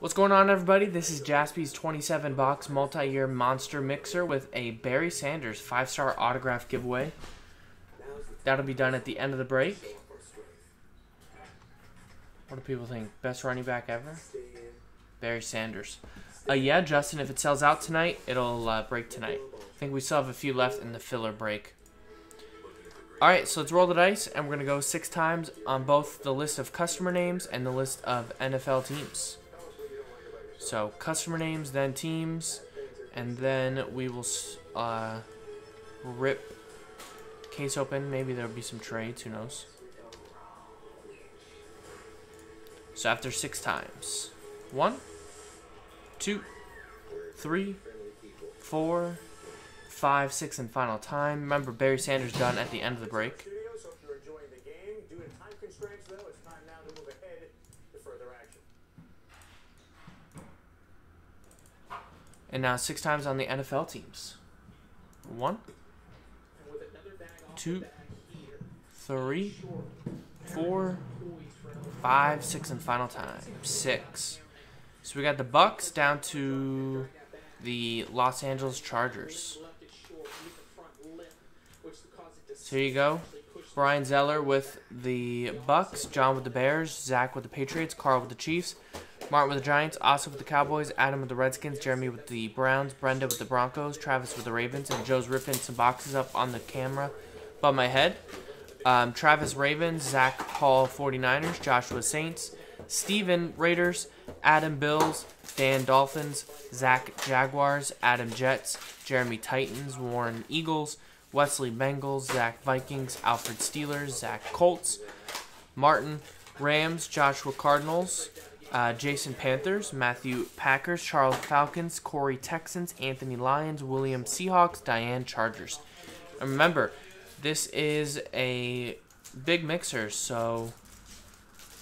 What's going on, everybody? This is Jaspy's 27 box multi year monster mixer with a Barry Sanders five star autograph giveaway. That'll be done at the end of the break. What do people think? Best running back ever? Barry Sanders. Uh, yeah, Justin, if it sells out tonight, it'll uh, break tonight. I think we still have a few left in the filler break. Alright, so let's roll the dice, and we're going to go six times on both the list of customer names and the list of NFL teams. So, customer names, then teams, and then we will uh, rip case open. Maybe there'll be some trades, who knows. So after six times. One, two, three, four, five, six, and final time. Remember, Barry Sanders done at the end of the break. And now six times on the NFL teams. One, two, three, four, five, six, and final time. Six. So we got the Bucks down to the Los Angeles Chargers. So here you go. Brian Zeller with the Bucks, John with the Bears, Zach with the Patriots, Carl with the Chiefs, Martin with the Giants, Austin with the Cowboys, Adam with the Redskins, Jeremy with the Browns, Brenda with the Broncos, Travis with the Ravens, and Joe's ripping some boxes up on the camera above my head. Um, Travis Ravens, Zach Paul 49ers, Joshua Saints, Steven Raiders, Adam Bills, Dan Dolphins, Zach Jaguars, Adam Jets, Jeremy Titans, Warren Eagles, Wesley Bengals, Zach Vikings, Alfred Steelers, Zach Colts, Martin Rams, Joshua Cardinals, uh, Jason Panthers, Matthew Packers, Charles Falcons, Corey Texans, Anthony Lions, William Seahawks, Diane Chargers. And remember, this is a big mixer, so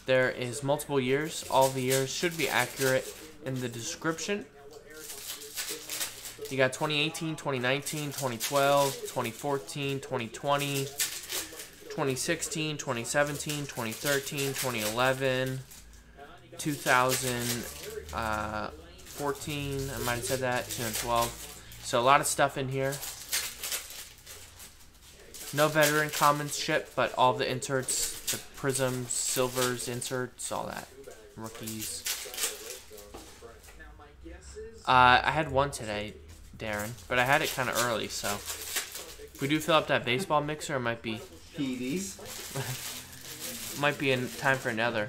there is multiple years. All the years should be accurate in the description. You got 2018, 2019, 2012, 2014, 2020, 2016, 2017, 2013, 2011, 2014. I might have said that, 2012. So a lot of stuff in here. No veteran commons ship, but all the inserts, the prisms, silvers, inserts, all that. Rookies. Uh, I had one today, Darren, but I had it kind of early, so if we do fill up that baseball mixer, it might be PEDs. might be in time for another.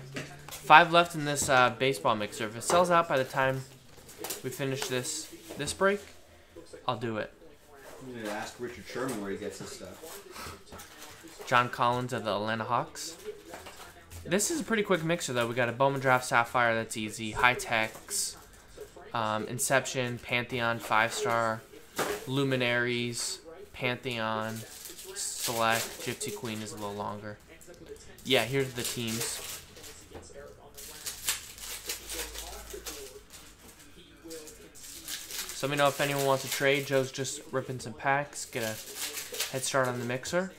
Five left in this uh, baseball mixer. If it sells out by the time we finish this this break, I'll do it. I'm gonna ask Richard Sherman where he gets his stuff. John Collins of the Atlanta Hawks. This is a pretty quick mixer, though. We got a Bowman Draft Sapphire, that's easy. High Techs, um, Inception, Pantheon, 5 star, Luminaries, Pantheon, Select, Gypsy Queen is a little longer. Yeah, here's the teams. So let me know if anyone wants to trade. Joe's just ripping some packs, get a head start on the mixer.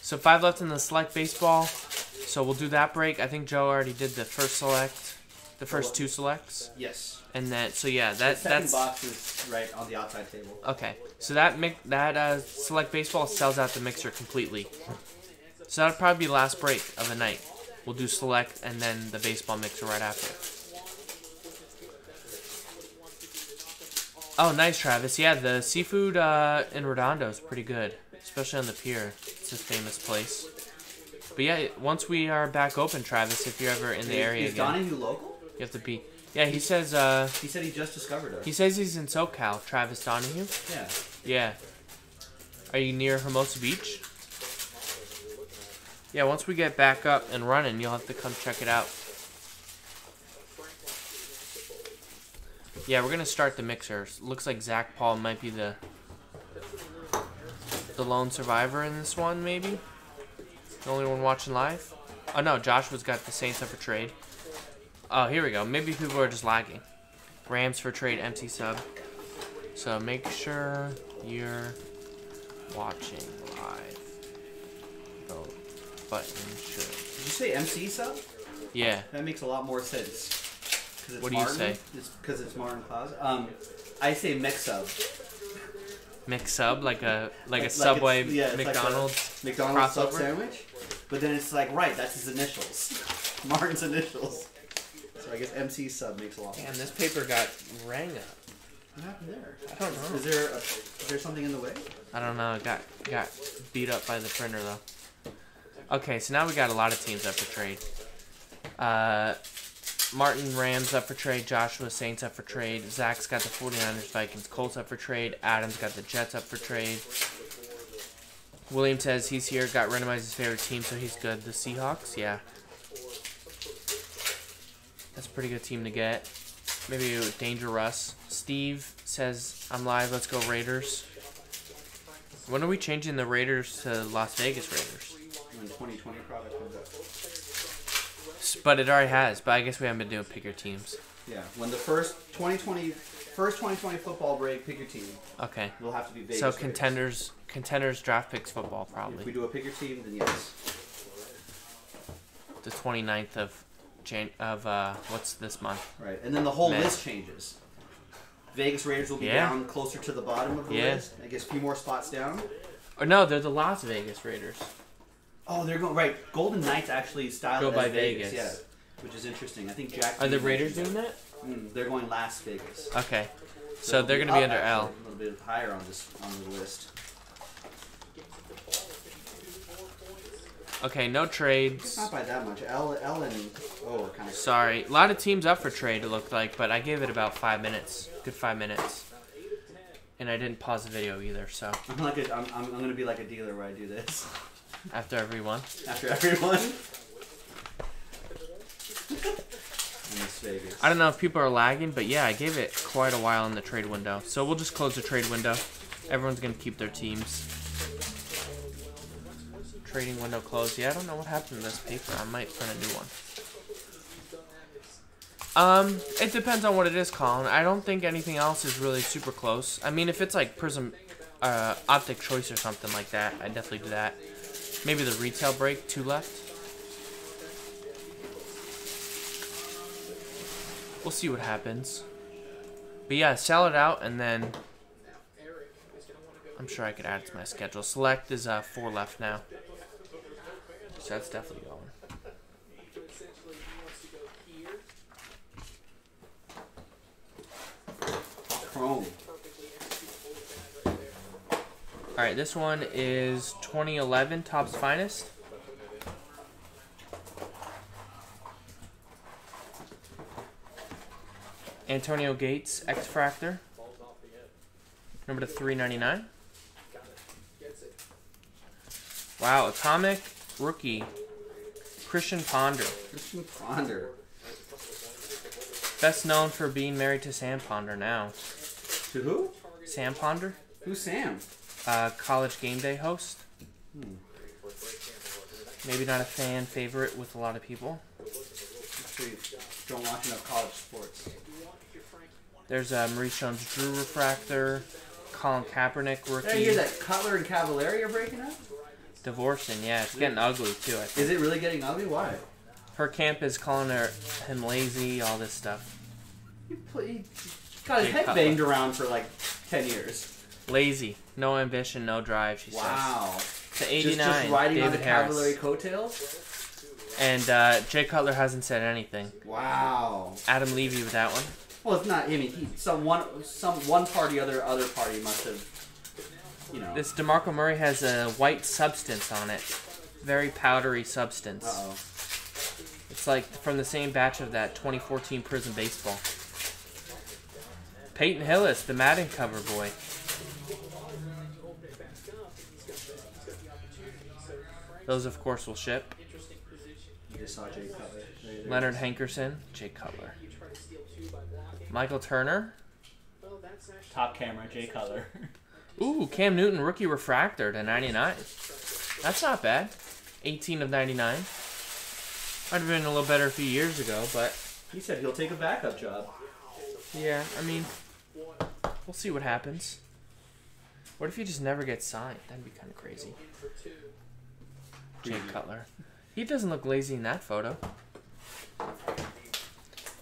So five left in the select baseball. So we'll do that break. I think Joe already did the first select, the first two selects, Yes. and then so yeah, that the second that's box is right on the outside table. okay. So that that uh, select baseball sells out the mixer completely. So that'll probably be last break of the night. We'll do select and then the baseball mixer right after. Oh, nice, Travis. Yeah, the seafood uh, in Redondo is pretty good, especially on the pier. It's a famous place. But yeah, once we are back open, Travis, if you're ever in the area is again, Donahue local? you have to be. Yeah, he says. Uh, He said he just discovered us. he says he's in SoCal. Travis Donahue. yeah. Yeah. Are you near Hermosa Beach? Yeah, once we get back up and running, you'll have to come check it out. Yeah, we're gonna start the mixers. Looks like Zach Paul might be the the lone survivor in this one, maybe. The only one watching live. Oh no, Joshua's got the Saints up for trade. Oh, here we go. Maybe people are just lagging. Rams for trade, MC sub. So make sure you're watching live. The button should. Did you say MC sub? Yeah. That makes a lot more sense. It's What do you Martin. say? It's because it's Martin Claus. Um, I say mix up. Mix sub like a like a Like- like Subway it's- yeah, it's like a- McDonald's. McDonald's sub sandwich. But then it's like, right, that's his initials. Martin's initials. So I guess MC sub makes a lot Damn, sense. this paper got rang up. What happened there? I don't know. Is there a, is there something in the way? I don't know. It got got beat up by the printer though. Okay, so now we got a lot of teams up for trade. Uh, Martin Rams up for trade. Joshua Saints up for trade. Zach's got the 49ers, Vikings, Colts up for trade. Adam's got the Jets up for trade. William says he's here. Got randomized his favorite team, so he's good. The Seahawks, yeah. That's a pretty good team to get. Maybe Danger Russ. Steve says I'm live. Let's go Raiders. When are we changing the Raiders to Las Vegas Raiders? When 2020 product comes out. S- But it already has. But I guess we haven't been doing pick your teams. Yeah, when the first 2020 first 2020 football break, pick your team. Okay. It'll have to be Vegas. So contenders, contenders draft picks football probably. If we do a pick your team, then yes. the 29th of Jan of uh what's this month? Right, and then the whole Man. list changes. Vegas Raiders will be Yeah. down closer to the bottom of the Yeah. list. I guess a few more spots down. Or no, they're the Las Vegas Raiders. Oh, they're going right. Golden Knights actually styled Go as by Vegas, Vegas. yeah, which is interesting. I think Jack. Are the Raiders doing that? Mm, they're going Las Vegas. Okay. So it'll they're gonna be under L. A little bit higher on this on the list. Okay, no trades. Not by that much. L, L and O are kind of. Sorry, a lot of teams up for trade. It looked like, but I gave it about five minutes. Good five minutes. And I didn't pause the video either. So I'm like a, I'm, I'm, I'm gonna be like a dealer where I do this after everyone. after everyone. in Las Vegas. I don't know if people are lagging, but yeah, I gave it quite a while in the trade window. So we'll just close the trade window. Everyone's gonna keep their teams. Trading window closed. Yeah, I don't know what happened to this paper. I might print a new one. Um, it depends on what it is, Colin. I don't think anything else is really super close. I mean, if it's like Prism, uh, Optic Choice or something like that, I definitely do that. Maybe the retail break, two left. We'll see what happens. But yeah, sell it out and then I'm sure I could add it to my schedule. Select is uh, four left now. So that's definitely going. Chrome. All right, this one is 2011 Topps Finest. Antonio Gates X Fractor. Number to 399. Wow, Atomic Rookie. Christian Ponder. Christian Ponder. Best known for being married to Sam Ponder now. To who? Sam Ponder, Who's Sam? Uh, college game day host. Hmm. Maybe not a fan favorite with a lot of people. Don't watch enough college sports. There's uh, Maurice Jones Drew Refractor, Colin Kaepernick Did I rookie. hear that Cutler and Cavallari are breaking up? Divorcing, yeah, it's getting ugly too. I think. Is it really getting ugly? Why? Her camp is calling her him lazy, all this stuff. He, play, he got his head Cutler. banged around for like 10 years. Lazy, no ambition, no drive. She Wow. says. To 89, just riding David on the Harris. Cavallari coattails? And uh, Jay Cutler hasn't said anything. Wow. Adam Levy with that one. Well, it's not. I mean, he, some one, some one party, other other party must have, you know. This DeMarco Murray has a white substance on it, very powdery substance. Uh oh. It's like from the same batch of that 2014 Prison Baseball. Peyton Hillis, the Madden cover boy. Those, of course, will ship. You just saw Jay Cutler. There- there Leonard. Hankerson, Jay Cutler. Michael Turner. Top camera, Jay Cutler. Ooh, Cam Newton, rookie refractor to 99. That's not bad. 18 of 99. Might have been a little better a few years ago, but he said he'll take a backup job. yeah, I mean, we'll see what happens. What if he just never gets signed? That'd be kind of crazy. Jay mm-hmm. Cutler. He doesn't look lazy in that photo.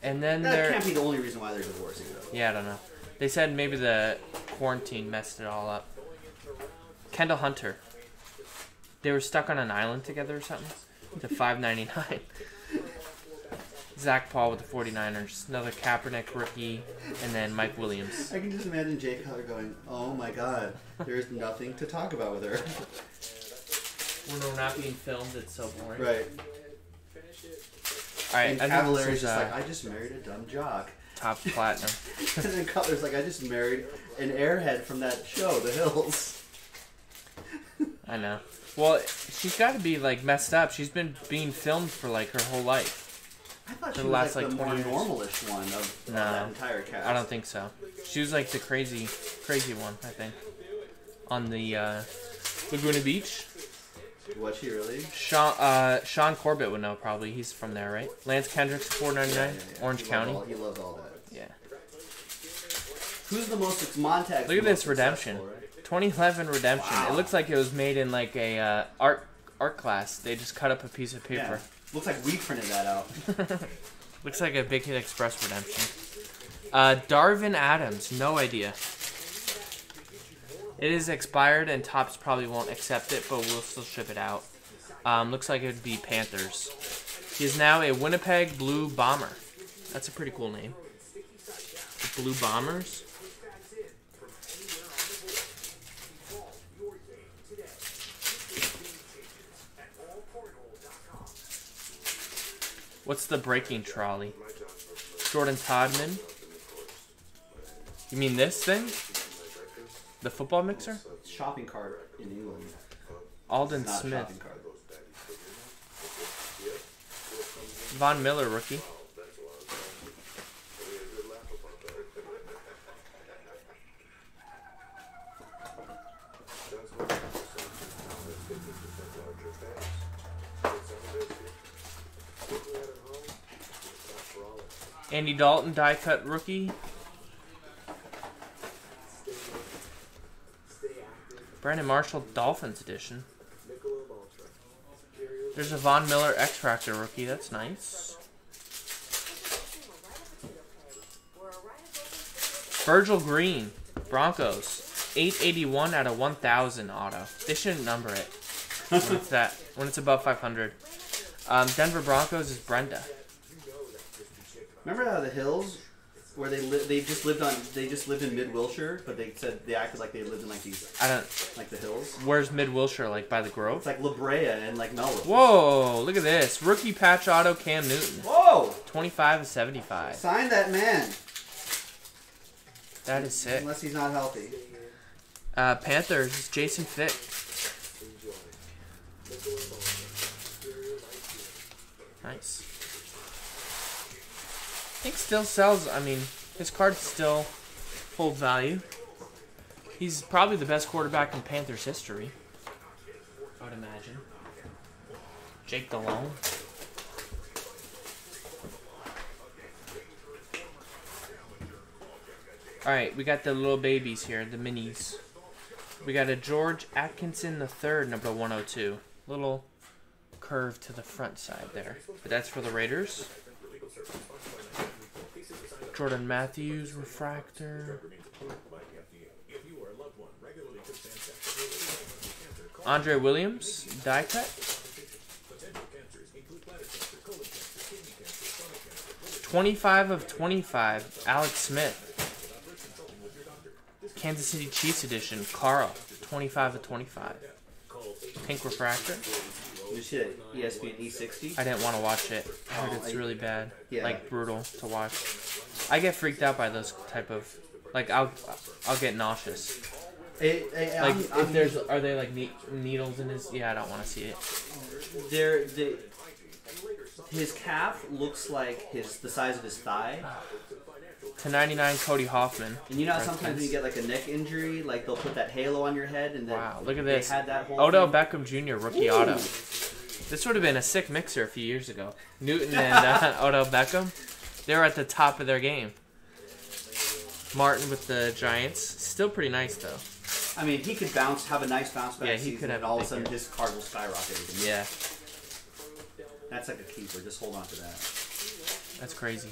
And then That there. can't be the only reason why they're divorcing, though. Yeah, I don't know. They said maybe the quarantine messed it all up. Kendall Hunter. They were stuck on an island together or something. To five ninety nine. Zach Paul with the 49ers. Another Kaepernick rookie. And then Mike Williams. I can just imagine Jay Cutler going, "Oh my God, there's nothing to talk about with her." When we're not being filmed, it's so boring. right. Alright, and I think Cavallari this is is just uh, like, "I just married a dumb jock," top platinum. and then Cutler's like, "I just married an airhead from that show, The Hills." I know. Well, she's got to be like messed up. She's been being filmed for like her whole life. I thought For she the was last, like, like, the more 20 years. normalish one of, of No. that entire cast. I don't think so. She was like the crazy, crazy one. I think on the uh, Laguna Beach. Was she really? Sean uh, Sean Corbett would know probably. He's from there, right? Lance Kendricks, four ninety nine, Orange he County. All, he loved all that. Yeah. Who's the most Montag? Look at this redemption. 2011 Redemption. Wow. It looks like it was made in like a uh, art art class. They just cut up a piece of Yeah. paper. Looks like we printed that out. Looks like a Big Hit Express redemption. Uh, Darvin Adams, no idea. It is expired and Topps probably won't accept it, but we'll still ship it out. Um, looks like it would be Panthers. He is now a Winnipeg Blue Bomber. That's a pretty cool name. Blue Bombers. What's the breaking trolley? Jordan Todman. You mean this thing? The football mixer? Shopping cart in England. Aldon Smith. Von Miller rookie. Andy Dalton die cut rookie. Brandon Marshall Dolphins edition. There's a Von Miller X Factor rookie. That's nice. Virgil Green, Broncos, 881 out of 1,000 auto. They shouldn't number it when it's that when it's above 500. Um, Denver Broncos is Brenda. Remember how the hills, where they li- they just lived on they just lived in mid Wilshire, but they said they acted like they lived in like these I don't. like the hills. Where's Mid Wilshire? Like by the Grove? It's like La Brea and like Melrose. Whoa! Look at this rookie patch auto Cam Newton, Whoa! 25 of 75. Sign that man. That is sick. Unless he's not healthy. Uh, Panthers Jason Fick. Nice. Still sells. I mean, his cards still hold value. He's probably the best quarterback in Panthers history. I would imagine. Jake Delhomme. All right, we got the little babies here, the minis. We got a George Atkinson the third, number 102. Little curve to the front side there, but that's for the Raiders. Jordan Matthews refractor. Andre Williams die cut. Twenty-five of twenty-five. Alex Smith. Kansas City Chiefs edition. Carl. Twenty-five of twenty-five. Pink refractor. Did you see that ESPN E60? I didn't want to watch it. I heard Oh, it's really bad. Yeah. Like brutal to watch. I get freaked out by those type of like I'll I'll get nauseous. It, it, Like I'm- if I'm- there's are they like ne- needles in his yeah I don't want to see it. there the his calf looks like his the size of his thigh. To 99 Cody Hoffman. And you know how sometimes when you get like a neck injury, like they'll put that halo on your head, and then Wow, look at they this. had that whole Odell thing. Beckham Jr. rookie Ooh. auto. This would have been a sick mixer a few years ago. Newton and uh, Odell Beckham, they were at the top of their game. Martin with the Giants, still pretty nice though. I mean, he could bounce, have a nice bounce back Yeah, he season, could have and all of a sudden his card will skyrocket. again. Yeah. That's like a keeper. Just hold on to that. That's crazy.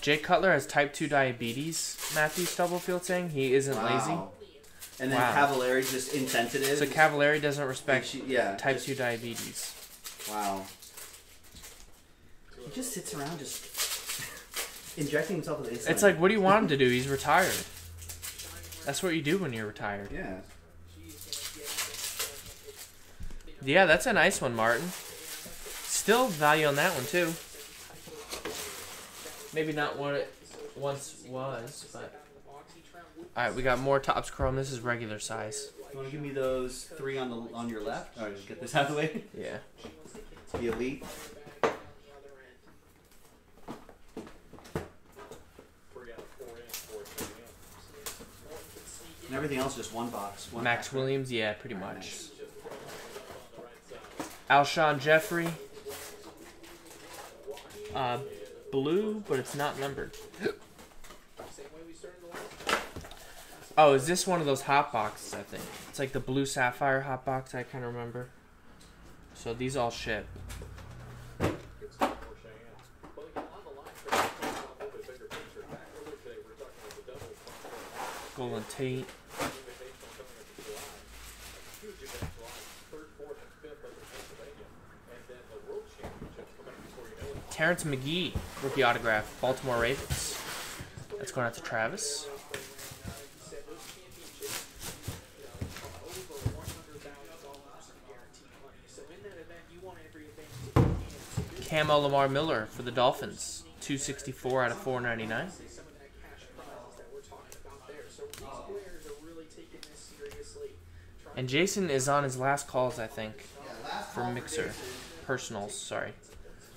Jake Cutler has type 2 diabetes, Matthew Stubblefield saying. He isn't lazy. Wow. And then Wow. Cavallari just insensitive. So Cavallari doesn't respect She- yeah, type just- 2 diabetes. Wow. He just sits around just injecting himself with insulin. It's like, what do you want him to do? He's retired. That's what you do when you're retired. yeah. Yeah, that's a nice one, Martin. Still value on that one, too. Maybe not what it once was, but. Alright, we got more Topps Chrome. This is regular size. You want to give me those three on the on your left? All right, just get this out of the way. Yeah. The elite. And everything else just one box. One Max pack. Williams, yeah, pretty much. Nice. Alshon Jeffery. Uh, blue, but it's not numbered. Oh, is this one of those hot boxes? I think it's like the blue sapphire hot box. I kind of remember. So these all ship. Golden Tate. Terrence McGee, rookie autograph, Baltimore Ravens. That's going out to Travis. Camo Lamar Miller for the Dolphins, 264 out of 499. And Jason is on his last calls, I think, for Mixer. Personals, sorry.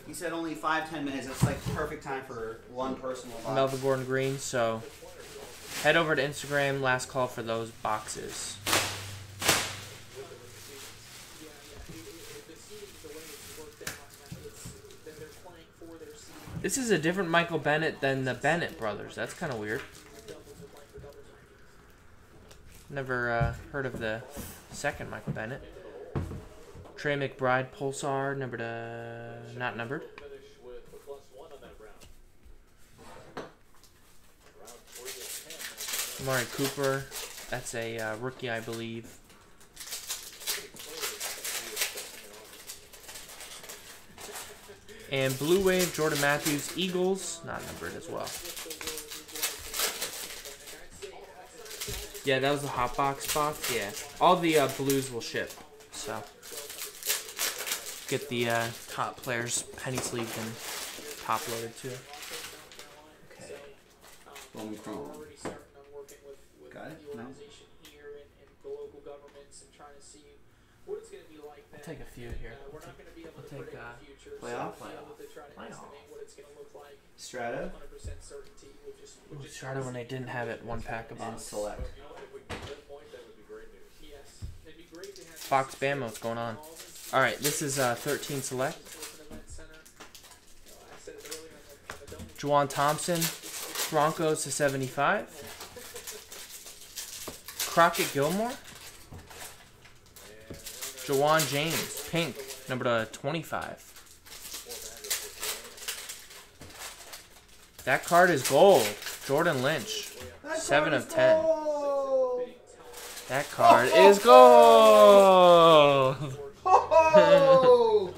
He said only five ten minutes. That's like perfect time for one personal box. Melvin Gordon Green. So head over to Instagram. Last call for those boxes. This is a different Michael Bennett than the Bennett brothers. That's kind of weird. Never uh, heard of the second Michael Bennett. Trey McBride Pulsar, numbered, uh, not numbered. Amari Cooper, that's a uh, rookie, I believe. And Blue Wave, Jordan Matthews, Eagles, not numbered as well. Yeah, that was the hot box box. Yeah, all the uh, blues will ship. So get the uh, top players penny sleeved and top loaded too. Okay. Bowman Chrome. Got it? No. I'll take a few here. I'll take, I'll take uh, Playoff? playoff. Ooh, Strata when they didn't have it one pack of and select. Fox Bama, what's going on? All right, this is uh, 13 select. Juwan Thompson, Broncos to 75. Crockett Gilmore. Jawan James, pink, number to 25. That card is gold. Jordan Lynch. Seven of ten. That card is gold. Oh!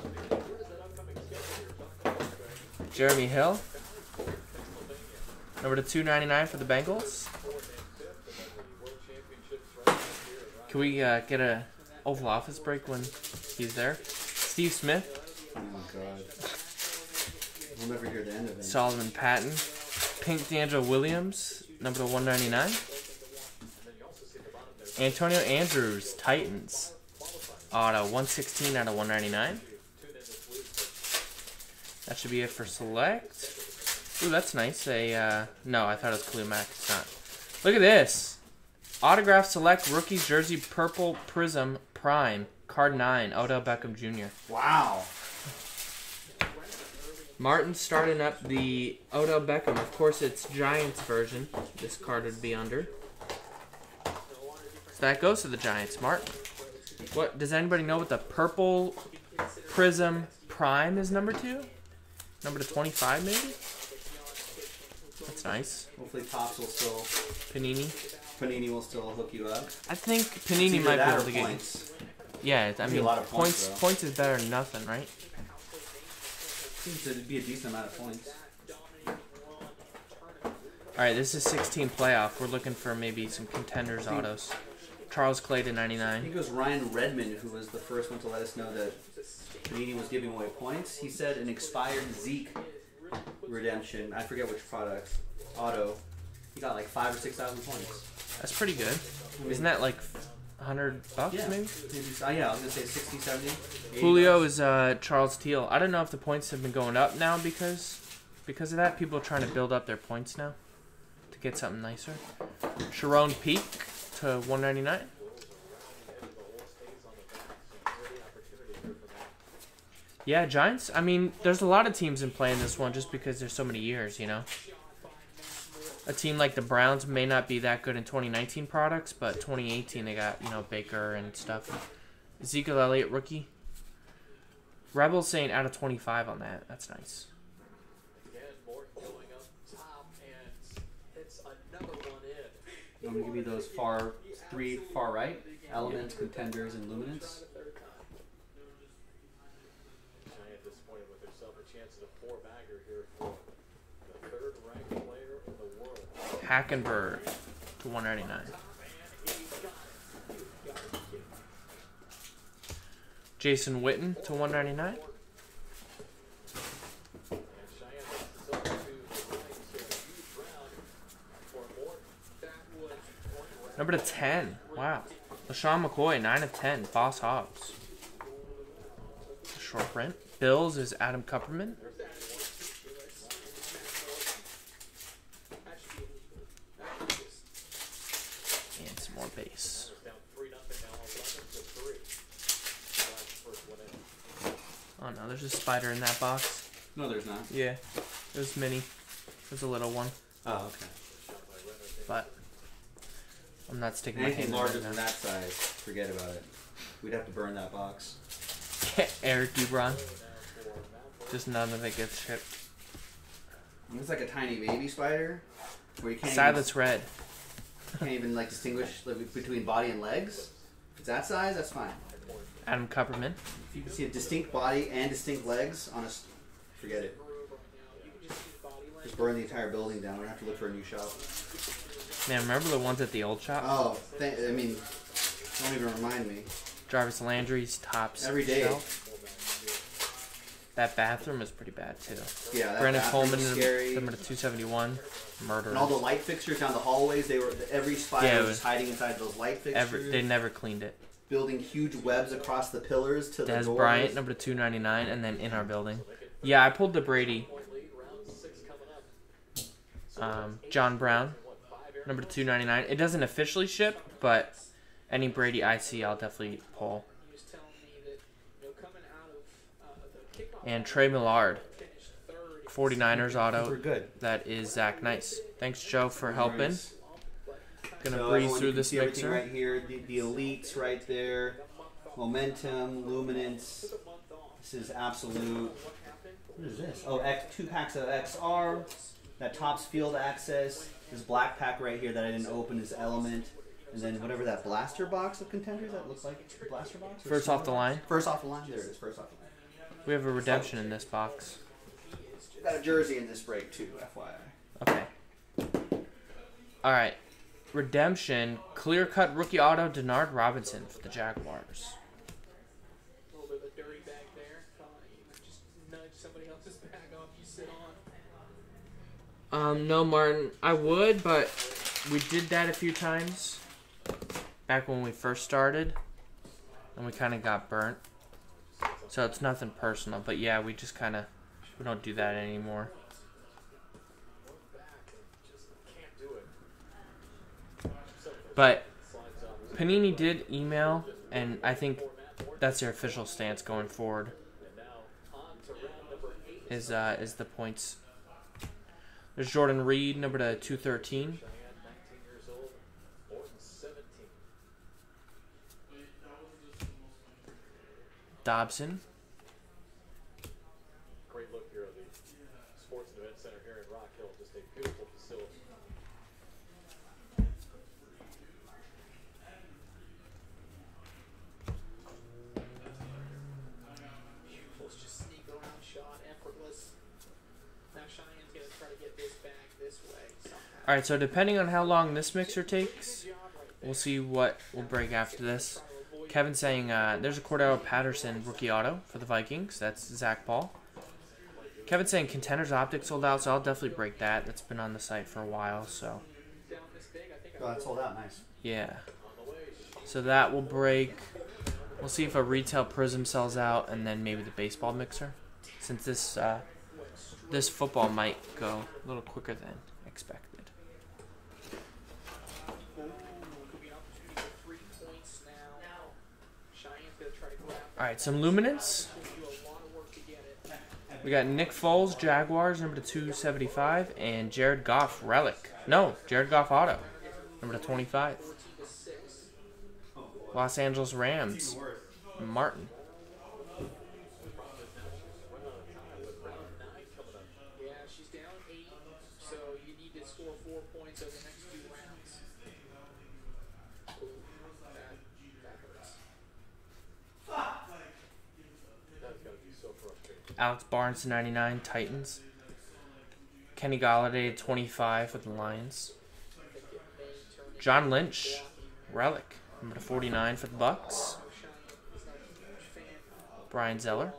Jeremy Hill. Number to 299 for the Bengals. Can we uh, get a Oval Office break when he's there? Steve Smith, oh my god. We'll never hear the end of it. Solomon Patton, Pink DeAngelo Williams, number to 199. Antonio Andrews, Titans, auto 116 out of 199. That should be it for select. Ooh, that's nice. A uh, no, I thought it was Khalil Mack. It's not. Look at this. Autograph select rookies jersey purple prism prime card nine Odell Beckham Jr. Wow. Martin starting up the Odell Beckham. Of course, it's Giants version. This card would be under. So that goes to the Giants. Martin. What does anybody know what the purple prism Prime is number two. Number to 25, maybe? That's nice. Hopefully, Pops will still. Panini. Panini will still hook you up. I think Panini might be able to get. points. Yeah, I mean, lot of points, points. Points is better than nothing, right? Seems to be a decent amount of points. All right, this is 16 playoff. We're looking for maybe some contenders autos. Charles Clay to I 99. think it was Ryan Redmond who was the first one to let us know that Panini was giving away points. He said an expired Zeke redemption. I forget which product. Auto. He got like five or six thousand points. That's pretty good. Isn't that like 100 bucks Yeah. maybe? So- yeah, I was gonna say 60, 70. 80 Julio bucks. is uh, Charles Teal. I don't know if the points have been going up now because because of that. People are trying to build up their points now to get something nicer. Sharon Peak to 199. Yeah, Giants. I mean, there's a lot of teams in play in this one just because there's so many years, you know. A team like the Browns may not be that good in 2019 products, but 2018 they got you know Baker and stuff. Ezekiel Elliott rookie. Rebels saying out of 25 on that. That's nice. In. I'm gonna give you those far three far right elements, contenders, and luminance. Giant disappointed with herself a chance at a four bagger here for the third ranked player in the world. Hackenberg to 199. Jason Witten to 199. And Cheyenne makes this up to the right to a huge round for Morton. That was point round. Number to 10. Wow. LeSean McCoy, 9 of 10. Boss Hobbs. Short print. Bills is Adam Kupperman. And some more base. Down three nothing now, eleven to three. That's the first one in. Oh no, there's a spider in that box. No, there's not. Yeah. It was mini. It was a little one. Oh, okay. But I'm not sticking my hand Anything in larger than that size, forget about it. We'd have to burn that box. Eric Dubron. Just none of it gets shipped. It's like a tiny baby spider, where you can't Silas Redd. can't even like distinguish like, between body and legs. If it's that size, that's fine. Adam Kupperman. If you can see a distinct body and distinct legs on a, forget it. Just burn the entire building down. We're gonna have to look for a new shop. Man, remember the ones at the old shop? Oh, th- I mean, don't even remind me. Jarvis Landry's Topps. Every day. shelf. That bathroom is pretty bad too. Yeah, that Brandon Coleman, scary. number 271. Murder. And all the light fixtures down the hallways, they were every spider Yeah, was, was- hiding inside those light fixtures. Ever, they never cleaned it. Building huge webs across the pillars to the Dez doors. Bryant, number 299, and then in our building. Yeah, I pulled the Brady. Um, John Brown, number 299. It doesn't officially ship, but any Brady I see, I'll definitely pull. He was telling me that, you know, coming out of the kickoff And Trey Millard, finished third. 49ers We're auto. good. That is Zach Nice. Thanks, Joe, for helping. Gonna So breeze through this mixer. right here. The, the elites right there. Momentum, luminance. This is absolute. What is this? Oh, X, two packs of XR. That Topps field access. This black pack right here that I didn't open is element. And then whatever that blaster box of contenders that looks like a blaster box. First off the line, First off the line. There it is. First off the line. we have a redemption in this box. Got a jersey in this break too, FYI. Okay. All right. Redemption, clear cut rookie auto, Denard Robinson for the Jaguars. A little bit of a dirty bag there. You just nudge somebody else's bag off you sit on. Um, no, Martin. I would, but we did that a few times back when we first started, and we kind of got burnt. So it's nothing personal, but yeah, we just kind of we don't do that anymore. But Panini did email, and I think that's their official stance going forward. Is uh is the points there's Jordan Reed, number to 213. 19 years old. Morton 17. Dobson. Rock Hill, just a beautiful facility. Beautiful. It's just sneak around shot, effortless. Now Cheyenne's gonna try to get this back this way somehow. All right, so depending on how long this mixer takes, Good job right there. we'll see what will break after this. Try to avoid Kevin saying uh, there's a Cordarrelle Patterson rookie auto for the Vikings. That's Zach Paul. Kevin saying contenders optic sold out, so I'll definitely break that. That's been on the site for a while, so down this big. I think Oh, that sold out. Nice. yeah. So that will break. We'll see if a retail prism sells out, and then maybe the baseball mixer, since this uh, this football might go a little quicker than expected. Ooh, could be an opportunity for three points now. Cheyenne's gonna try to grab. All right, some luminance. We got Nick Foles, Jaguars, number to 275, and Jared Goff, Relic. No, Jared Goff Auto, number to 25. 14 to six. Los Angeles Rams, Martin. Yeah, she's down eight, so you need to score four points over the next two rounds. Ooh, that, that hurts. That's gotta be so frustrating. Alex Barnes to 99, Titans. Kenny Golladay to 25 with the Lions. John Lynch. Relic, number 49 for the Bucks. Brian Zeller.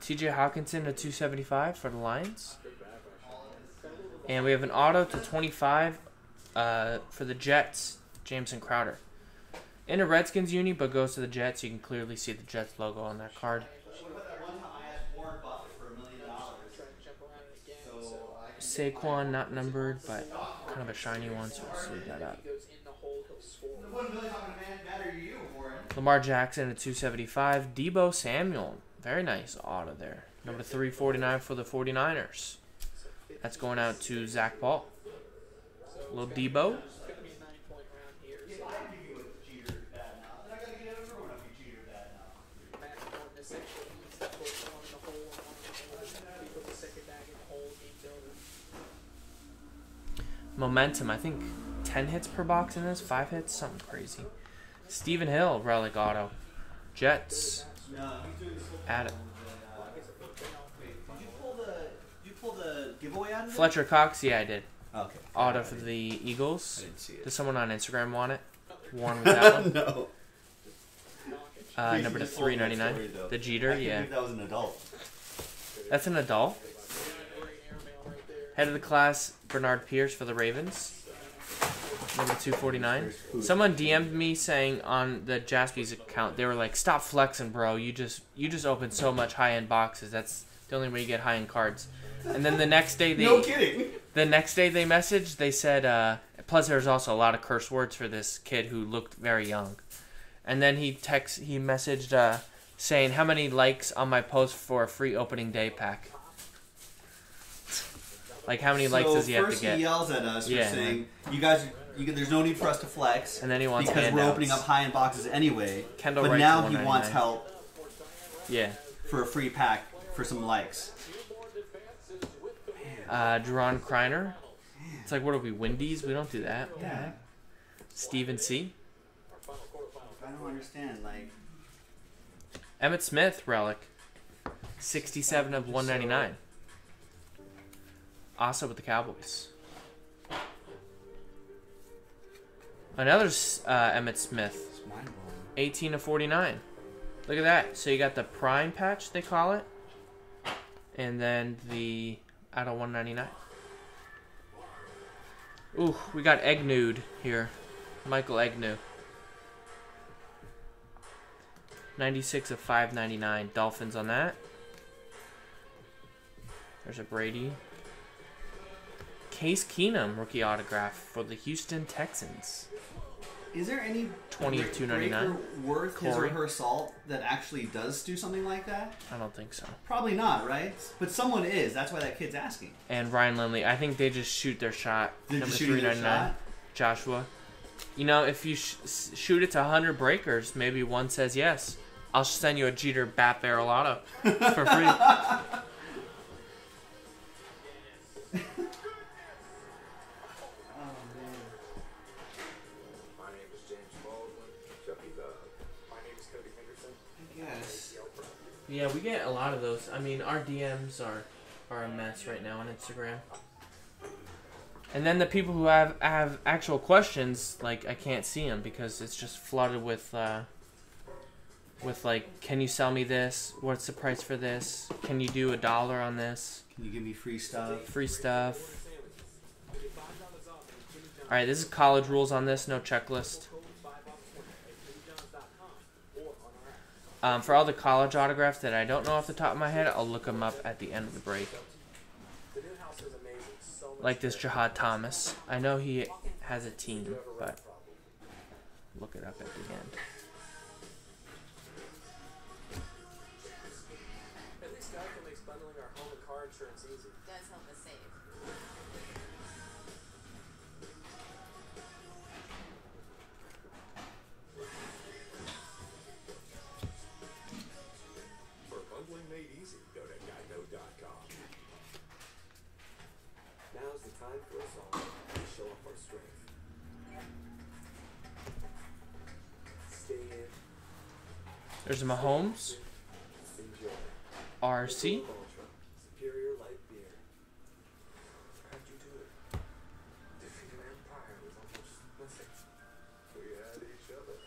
TJ Hockenson to 275 for the Lions. And we have an auto to 25 uh, for the Jets, Jamison Crowder. In a Redskins uni, but goes to the Jets. You can clearly see the Jets logo on that card. Saquon, not numbered, but kind of a shiny one, so we'll sleeve that up. Lamar Jackson at 275. Deebo Samuel. Very nice auto there. Number 349 for the 49ers. That's going out to Zach Paul. Little Deebo. Momentum. I think 10 hits per box in this. 5 hits. Something crazy. Stephen Hill, relic auto. Jets. Add it. Wait, did you pull the did you pull the giveaway out of it? Fletcher Cox. Yeah, I did. Okay. Auto for the Eagles. I didn't see it. Does someone on Instagram want it? One with that one. no. Uh, Please number to just told me that 399. story, though. The I Jeter. can't Yeah. believe that was an adult. That's an adult. Great airmail right there. Head of the class, Bernard Pierce for the Ravens. Number 249. Someone DM'd me saying on the Jaspy's account, they were like, "Stop flexing, bro. You just you just opened so much high end boxes. That's the only way you get high end cards." And then the next day they no kidding. the next day they messaged. They said, uh, plus there's also a lot of curse words for this kid who looked very young. And then he text he messaged uh, saying, "How many likes on my post for a free opening day pack?" Like how many likes so does he have to get? first he yells at us Yeah. for saying, "You guys, you, there's no need for us to flex." And then he wants because we're opening up high end boxes anyway. Kendall but now he wants help Yeah. for a free pack for some likes. Uh, Duron Kreiner. It's like, what are we, Wendy's? We don't do that. Yeah. Steven C. I don't understand. Like, Emmitt Smith, relic. 67 of 199. Also with the Cowboys. Another uh, Emmitt Smith. it's mind blowing. 18 of 49. Look at that. So you got the prime patch, they call it. And then the out of 199. Ooh, we got Egnew here. Michael Egnew. 96 of 599. Dolphins on that. There's a Brady. Case Keenum rookie autograph for the Houston Texans. Is there any 20 of break- 299? breaker worth his or Corey? her salt that actually does do something like that? I don't think so. Probably not, right? But someone is. That's why that kid's asking. And Ryan Lindley. I think they just shoot their shot. They're Number just 399. shot. Joshua. You know, if you sh- shoot it to 100 breakers, maybe one says yes. I'll send you a Jeter Bat Barrel Auto for free. Yeah, we get a lot of those. I mean, our DMs are are a mess right now on Instagram. And then the people who have have actual questions, like I can't see them because it's just flooded with uh, with like, can you sell me this? What's the price for this? Can you do a dollar on this? Can you give me free stuff? Free stuff. All right, this is college rules on this. No checklist. Um, for all the college autographs that I don't know off the top of my head, I'll look them up at the end of the break. Like this Jahad Thomas. I know he has a team, but look it up at the end. Had each other.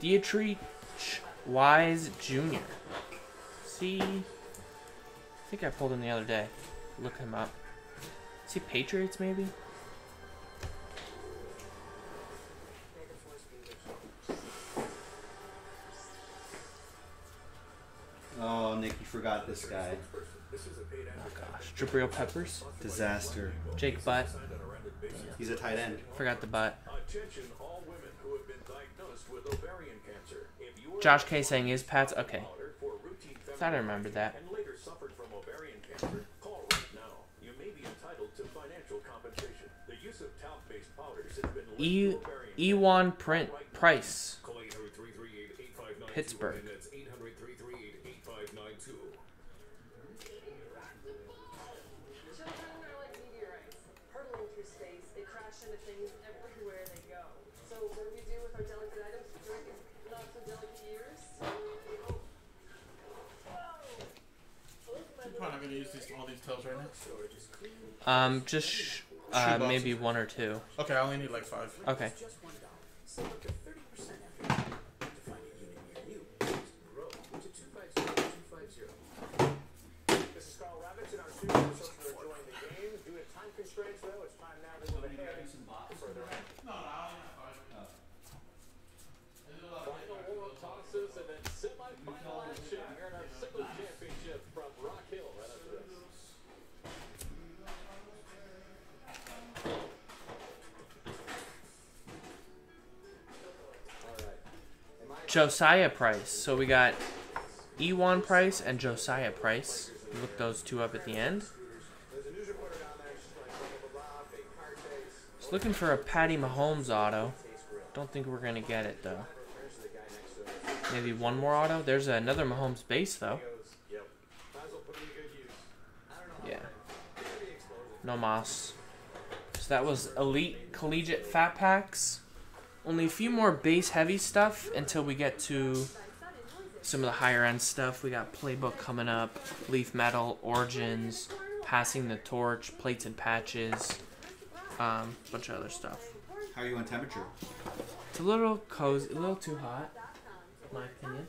Deatrich Wise Jr. See, I think I pulled him the other day. Look him up. Is he Patriots maybe? Oh, Nick, you forgot this guy. This is a Oh gosh, Jabril Peppers, Disaster. Jake Butt. He's a tight end. Forgot the butt. Attention all women who have been diagnosed with ovarian cancer. If you are Josh K saying is Pat's okay. ordered for routine Thought I remembered that. and later suffered from ovarian cancer, call right now. You may be entitled to financial compensation. The use of talc-based powders has been linked E to ovarian Ewan Print Price, Call 800-338-8592 Pittsburgh. and that's 800-338-8592. Children are like meteorites, hurtling through space. They crash into things everywhere they go. So what do we do with our delicate items during these not so delicate years? I'm probably not gonna use these all these tails right now. um, just sh- uh, Shoeboxes. maybe one or two. Okay, I only need like five. Okay. Just one dollar. Save up to thirty percent after you to find a unit near you. Just grow to two five zero two five zero. This is Carl Rabbits in our studio. So if you're enjoying the game, due to time constraints, though, it's time now to move ahead further on. No, no, I only have five. Final war tosses and then semi-final action here in our Josiah Price. So we got Ewan Price and Josiah Price. Look those two up at the end. Just looking for a Patty Mahomes auto. Don't think we're gonna get it though. To. Maybe one more auto. There's another Mahomes base though. Yeah. No moss. So that was Elite Collegiate Fat Packs. Only a few more base heavy stuff until we get to some of the higher end stuff. We got Playbook coming up, Leaf Metal, Origins, Passing the Torch, Plates and Patches, um, bunch of other stuff. How are you on temperature? It's a little cozy, a little too hot, in my opinion.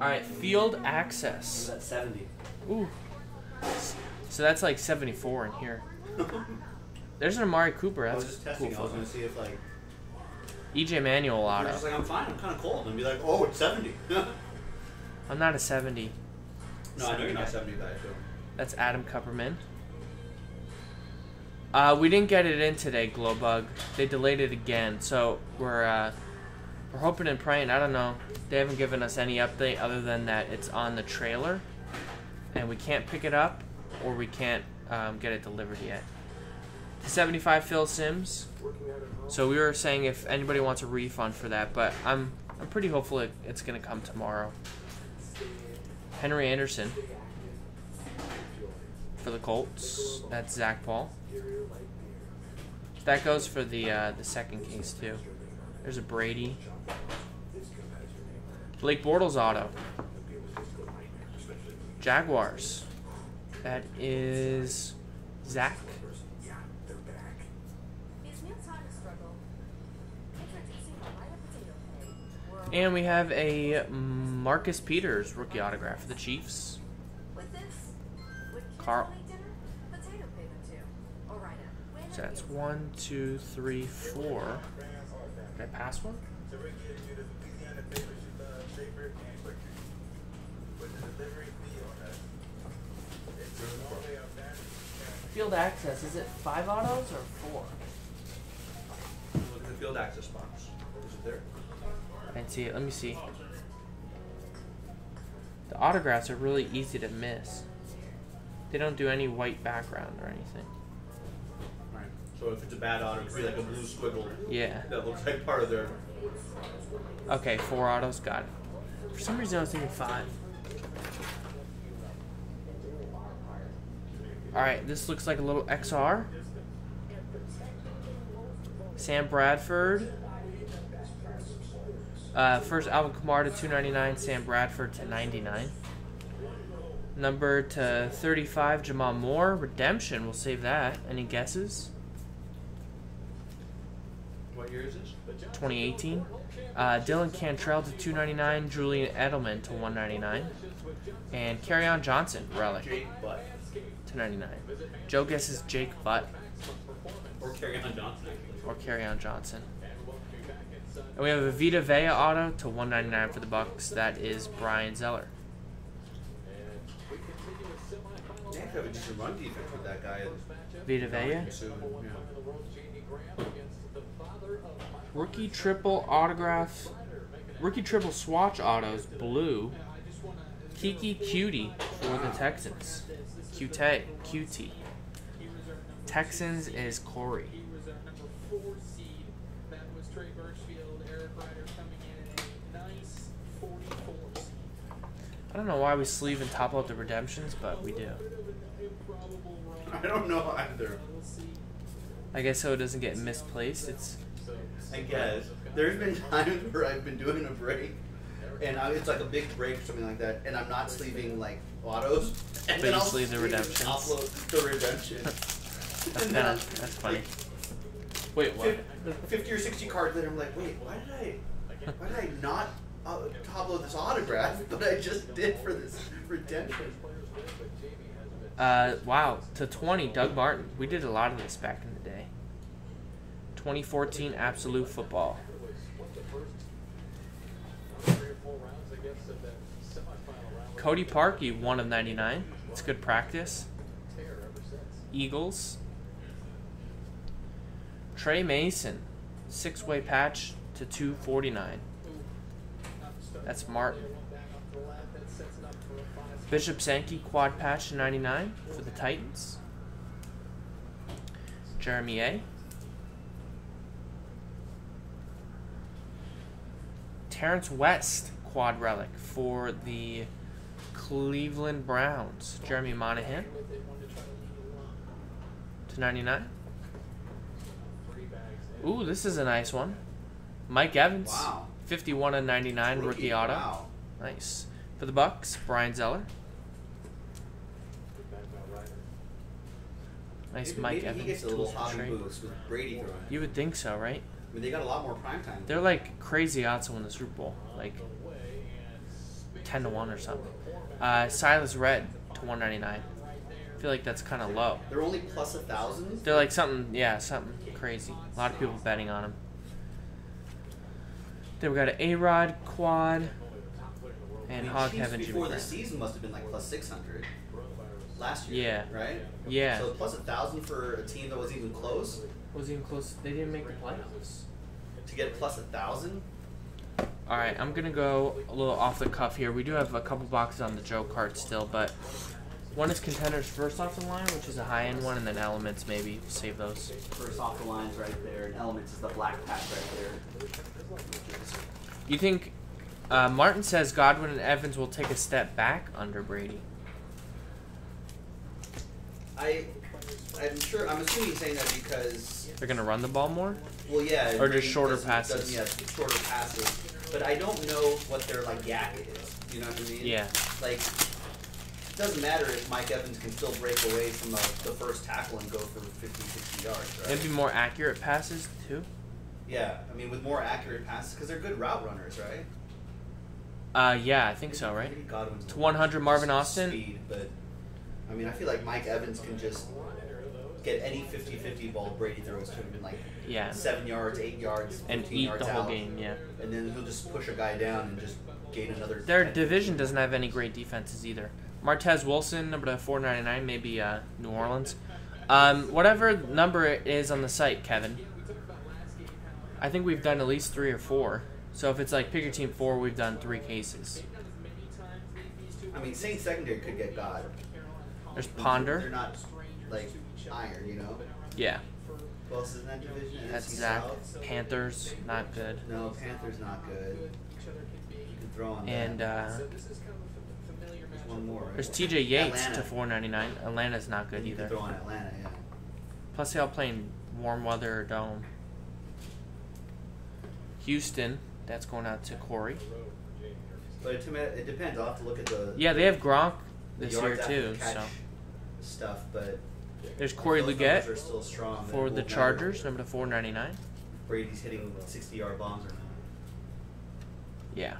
Alright, Field Access. at 70. Ooh. So that's like 74 in here. There's an Amari Cooper. I was That's just cool. testing. I was going to see if, like, EJ Manuel auto. just like, I'm fine. I'm kind of cold. And be like, oh, it's 70. I'm not a 70. I know you're not 70 guy, so. That's Adam Kupperman. Uh, we didn't get it in today, Glowbug. They delayed it again, so we're uh, we're hoping and praying. I don't know. They haven't given us any update other than that it's on the trailer, and we can't pick it up, or we can't um, get it delivered yet. 75 Phil Simms. So we were saying if anybody wants a refund for that, but I'm I'm pretty hopeful it, it's gonna come tomorrow. Henry Anderson for the Colts. That's Zach Paul. That goes for the uh, the second case too. There's a Brady. Blake Bortles auto. Jaguars. That is Zach. And we have a Marcus Peters rookie autograph for the Chiefs. Carl. So that's one, two, three, four. Did I pass one? Field access, is it five autos or four? Look at the field access box. Is it there? I didn't see it. Let me see. The autographs are really easy to miss. They don't do any white background or anything. Right. So if it's a bad auto, it's be like a blue squiggle Yeah. that looks like part of their. Okay, four autos, got it. For some reason I was thinking five. Alright, this looks like a little XR. Sam Bradford. Uh, first Alvin Kamara to 299, Sam Bradford to 99. Number to 35, Jamal Moore. Redemption, we'll save that. Any guesses? What year is this? 2018. Uh, Dylan Cantrell to 299, Julian Edelman to 199, and Kerryon Johnson relic Jake Butt. to 99. Joe guesses Jake Butt Or Kerryon Johnson, or Kerryon Johnson. And we have a Vita Vea auto to 199 for the Bucks. That is Brian Zeller. They have to have a decent run defense with that guy. Vita Vea. Soon, yeah. Rookie triple autograph. Rookie triple swatch autos blue. Keke Coutee for the Texans. QT. QT. Texans is Corey. I don't know why we sleeve and top load the redemptions, but we do. Bit of an improbable run. I don't know either. I guess so it doesn't get misplaced. It's I guess. There's been times where I've been doing a break, and I, it's like a big break or something like that, and I'm not sleeving like autos. And But then you I'll sleeve the redemptions. Upload the redemption. that's And then kinda, I'm that's funny. like, Wait, what? Fifty or sixty cards later, I'm like, wait, why did I, why did I not uh, load this autograph? But I just did for this redemption. Uh, wow, to 20, Doug Martin. We did a lot of this back in the day. 2014 Absolute Football. Cody Parkey, 1 of 99. It's good practice. Eagles. Tre Mason, six way patch to 249. That's Martin. Bishop Sankey, quad patch to 99 for the Titans. Jeremy A. Terrence West, quad relic for the Cleveland Browns. Jeremy Monahan to 99. Ooh, this is a nice one. Mike Evans, Wow. 51 and 99 rookie, auto. Wow. Nice. For the Bucks, Brian Zeller. Nice Maybe, Mike maybe Evans. he gets a little hobby trade. boost with Brady throwing. You would think so, right? I mean, they got a lot more prime time. They're like crazy odds to win the Super Bowl, like ten to one or something. Uh, Silas Redd to one ninety nine. I feel like that's kind of low. They're only plus a thousand. They're like something, yeah, something crazy. A lot of people betting on them. Then we got an A Rod quad and I Hog mean, Chiefs Heaven Jimmy the season must have been like plus six hundred last year. Yeah. Right. Yeah, So plus a thousand for a team that was even close was even close. They didn't make the playoffs. to get plus a thousand. All right, I'm gonna go a little off the cuff here. We do have a couple boxes on the Joe card still, but One is contenders first off the line, which is a high end one, and then elements maybe save those. First off the lines right there, and Elements is the black pack right there. You think uh, Martin says Godwin and Evans will take a step back under Brady? I, I'm sure. I'm assuming he's saying that because, They're gonna run the ball more. well, yeah, Or just shorter doesn't- passes. doesn't- yeah, shorter passes. But I don't know what their like yak is. You know what I mean? Yeah. Like, it doesn't matter if Mike Evans can still break away from the, the first tackle and go for 50, 60 yards, right? Maybe more accurate passes too. Yeah, I mean, with more accurate passes, because they're good route runners, right? Uh, yeah, I think so, right? Godwin's To 100 Marvin Austin. Speed, but I mean, I feel like Mike Evans can just get any 50-50 ball Brady throws to him in like Yeah. seven yards, eight yards, 15 And eat yards the whole out, game. Yeah. and then he'll just push a guy down and just gain another. Their 10, division doesn't have any great defenses either. Martez Wilson, number to 499, maybe uh, New Orleans. Um, whatever number it is on the site, Kevin. I think we've done at least three or four. So if it's like pick your team four, we've done three cases. I mean, Saint secondary could get God. There's They're Ponder. not like iron, you know. Yeah, Who else is in that division? that's Zach. South? Panthers, not good. No, Panthers not good. You can throw on And that. uh, There's one more. Right? there's TJ Yates Atlanta. to 499. Atlanta's not good either. throw on Atlanta, yeah. Plus, they all play in warm weather or dome. Houston, that's going out to Corey. But it, depends. I'll have to look at the Yeah, they have Gronk this year too. So stuff, but there's Corey Leggett are still strong. for the matter Chargers, number to 499. Brady's hitting 60-yard bombs or not. Yeah.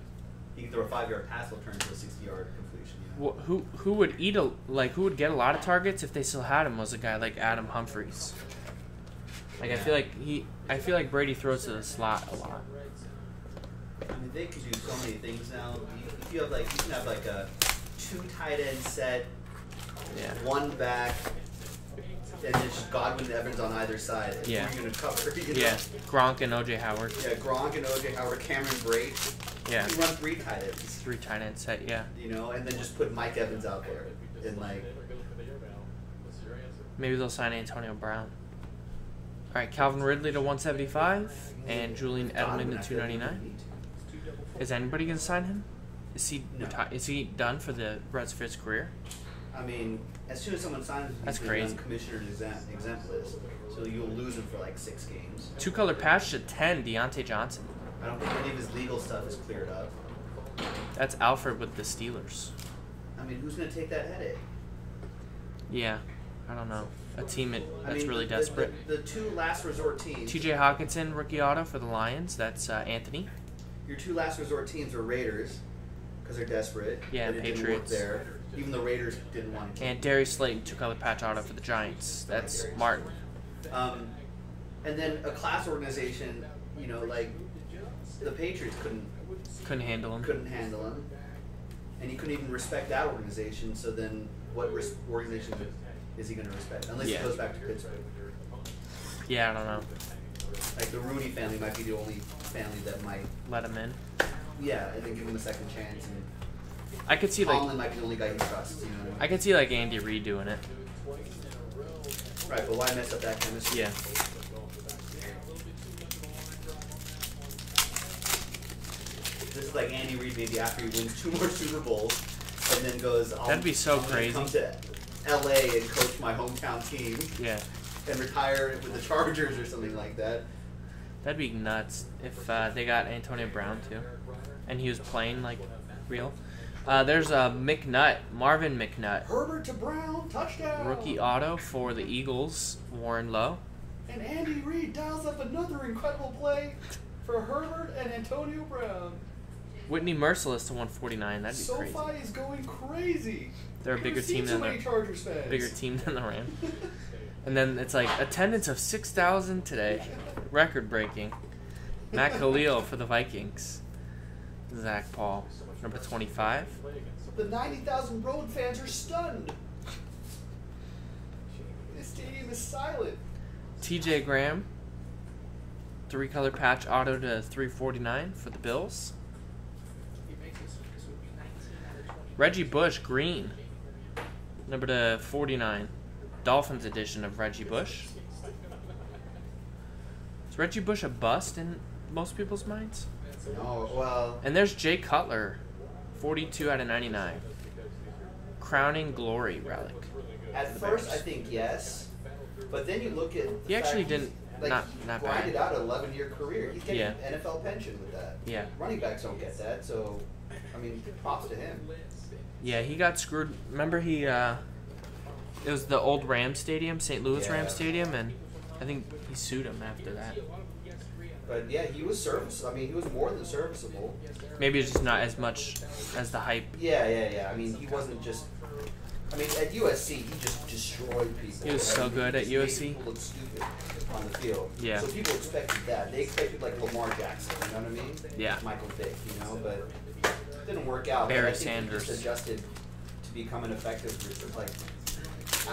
He can throw a five-yard pass, will turn into a 60-yard completion. You know? Wh- who who would eat a like who would get a lot of targets if they still had him was a guy like Adam Humphries. Like I feel like he I feel like Brady throws to the slot a lot. I mean, they can do so many things now. If you have like, you can have like a two tight end set, Yeah. one back, and then just Godwin and Evans on either side. And Yeah. Who are gonna cover? You know? Yeah. Gronk and OJ Howard. Yeah, Gronk and OJ Howard, Cameron Brate. Yeah. You run three tight ends. Three tight end set, yeah. You know, and then just put Mike Evans out there and like. Maybe they'll sign Antonio Brown. Alright, Calvin Ridley to 175 and Julian Edelman to I feel like 299. Is anybody gonna sign him? Is he No. reti- is he done for the rest of his career? I mean, as soon as someone signs him, That's crazy. commissioner exempt, exempt list, so you'll lose him for like six games. Two color patch to 10, Diontae Johnson. I don't think any of his legal stuff is cleared up. That's Alfred with the Steelers. I mean, who's gonna take that headache? Yeah, I don't know. A team that, I that's mean, really the, desperate. The, the two last resort teams. TJ Hockenson, rookie auto for the Lions. That's uh, Anthony. Your two last resort teams are Raiders, because they're desperate. Yeah, but it didn't work Patriots. there. Even the Raiders didn't want to. And Darius Slayton, two color patch auto for the Giants. That's Martin. Um, and then a class organization, you know, like the Patriots couldn't Couldn't handle him. couldn't handle him, and he couldn't even respect that organization. So then, what res- organization is he going to respect? Unless Yeah. he goes back to Pittsburgh. Yeah, I don't know. Like the Rooney family might be the only family that might, Let him in. yeah, and then give him a second chance. And I could see like Tomlin might be the only guy he trusts. You know. I could see like Andy Reid doing it. right, but why mess up that chemistry? Yeah. This is like Andy Reid maybe after he wins two more Super Bowls, and then goes. That'd be so crazy. Come to L.A. and coach my hometown team Yeah. and retire with the Chargers or something like that. That'd be nuts if uh, they got Antonio Brown too, and he was playing like real. Uh, there's a McNutt, Marvin McNutt, Herbert to Brown, touchdown. rookie auto for the Eagles. Warren Lowe. And Andy Reid dials up another incredible play for Herbert and Antonio Brown. Whitney Mercilus to 149. That'd be crazy. SoFi is going crazy. They're a bigger team than the Chargers fans. bigger team than the Rams. And then it's like attendance of 6,000 today, record breaking. Matt Kalil for the Vikings. Zach Paul, number 25. The 90,000 road fans are stunned. This stadium is silent. TJ Graham, three color patch auto to 349 for the Bills. Reggie Bush, green. Number to 49, Dolphins edition of Reggie Bush. Is Reggie Bush a bust in most people's minds? No, well, And there's Jay Cutler, 42 out of 99. Crowning glory relic. at first I think yes, but then you look at. He actually didn't- Like, not- he not grinded bad. out an 11 year career. He's getting Yeah. NFL pension with that. Yeah. Running backs don't get that, so I mean, props to him. Yeah, he got screwed. Remember he uh it was the old Ram Stadium, St. Louis Ram Yeah. Stadium and I think he sued him after that. But yeah, he was service. I mean, he was more than serviceable. Maybe it's just not as much as the hype. Yeah, yeah, yeah. I mean, he wasn't just. I mean, at USC, he just destroyed people. He was so right? good at USC. People look stupid on the field. Yeah. So people expected that. They expected like Lamar Jackson. You know what I mean? Yeah. Michael Vick. You know, but didn't work out. Barry Sanders. Just adjusted to become an effective, like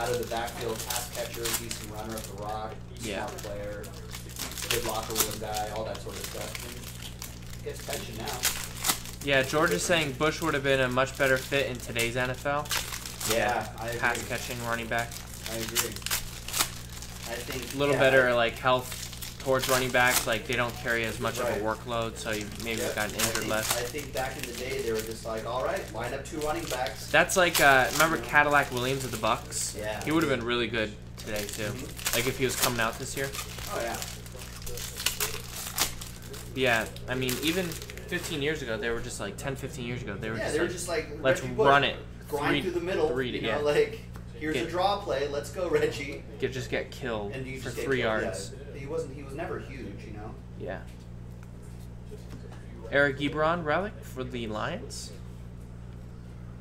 out of the backfield pass catcher, decent runner up the rock, Yeah. smart player, good locker room guy, all that sort of stuff. And gets pension now. Yeah, George is saying Bush would have been a much better fit in today's NFL. Yeah, I agree. Pass catching running back. I agree. I think A little yeah, better like health towards running backs, like they don't carry as much Right. of a workload, so you maybe Yep. gotten I injured think, less. I think back in the day they were just like, all right, line up two running backs. That's like uh, remember Cadillac Williams of the Bucks? Yeah. He would have been really good today too. Mhm. Like if he was coming out this year. Oh yeah. Yeah, I mean even 15 years ago they were just like 10, 15 years ago they were Yeah, just they were like, just like, let's run it. grind Three- through the middle. three you to- know, yeah. like here's Get- a draw play. Let's go, Reggie. get just get killed And you for three killed. yards. Yeah, wasn't. He was never huge. You know. Yeah. Eric Ebron relic for the Lions.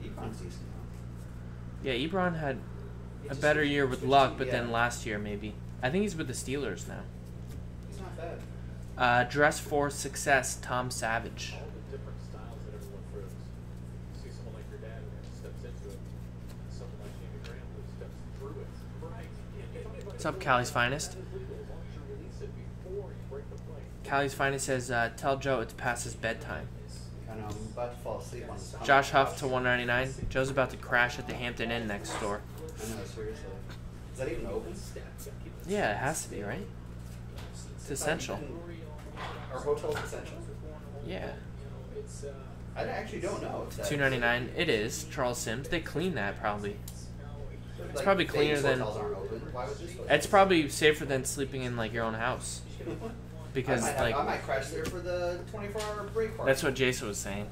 Ebron's decent. Yeah, Ebron had a better year with luck, but yeah. then last year maybe. I think he's with the Steelers now. He's not bad. Uh, dress for success, Tom Savage. all the different styles that everyone throws. You see someone like your dad who steps into it, someone like Jamie Graham who steps through it. Right. What's up, Cali's finest? As long as you release it before you break Cali's finest says, uh, "Tell Joe it's past his bedtime." I know. I'm about to fall asleep on this. Josh Huff to 199. Joe's about to crash at the Hampton Inn next door. I know. Seriously. Is that even open? Yeah, it has to be right. It's essential. Are hotels essential? Yeah. I actually don't know. 299. It is Charles Sims. They clean that probably. Like, probably cleaner than- aren't open. Why would this? It's probably safer than sleeping in like your own house because I might, like I might crash there for the 24-hour break party. that's what Jason was saying,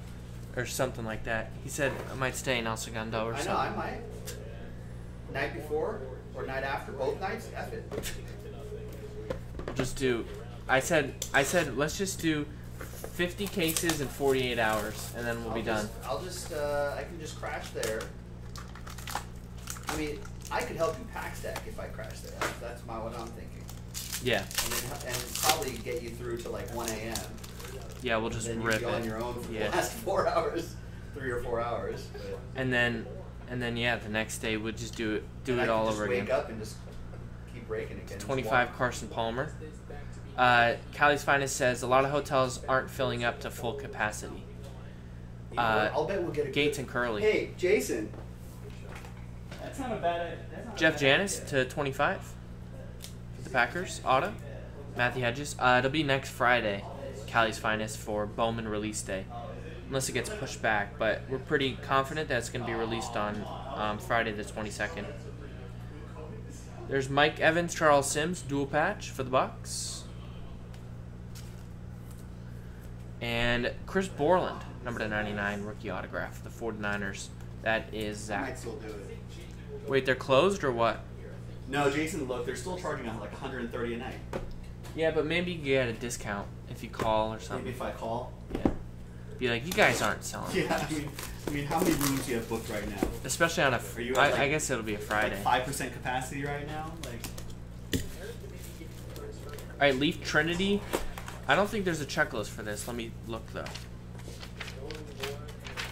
or something like that. He said I might stay in El Segundo or I know. I might. Night before or night after, both nights. F it. Just do. I said I said let's just do 50 cases in 48 hours and then we'll be I'll done. just- I'll just. Uh, I can just crash there. I mean, I could help you pack stack if I crash there. That's, that's my what I'm thinking. Yeah, And then and probably get you through to like 1 a.m. yeah, we'll just then rip you'd be on your own for Yeah. the last four hours, three or four hours. But And then and then yeah, the next day we'll just do it do then it I all could just over wake again. up and just keep breaking again. Just 25. Carson Palmer. Uh, Cali's Finest says a lot of hotels aren't filling up to full capacity. Uh. I'll bet we'll get a Gates good- and Curly. Hey, Jason. That's not a bad. That's not Jeff bad Janis idea. to 25 for the Packers. Auto. Matthew Hedges. Uh, it'll be next Friday, Cali's Finest for Bowman release day. Unless it gets pushed back, but we're pretty confident that it's going to be released on um, Friday the 22nd. There's Mike Evans, Charles Sims, dual patch for the Bucks. And Chris Borland, number to 99, rookie autograph for the 49ers. That is Zach. still do it. Wait, they're closed or what? No, Jason, look, they're still charging us like 130 a night. Yeah, but maybe you get a discount if you call or something. Maybe if I call. Yeah. Be like, you guys aren't selling. Yeah, I mean, I mean, how many rooms do you have booked right now? Especially on a. Are you I, like- I guess it'll be a Friday. Like five percent capacity right now. Like, All right, Leaf Trinity. I don't think there's a checklist for this. Let me look though.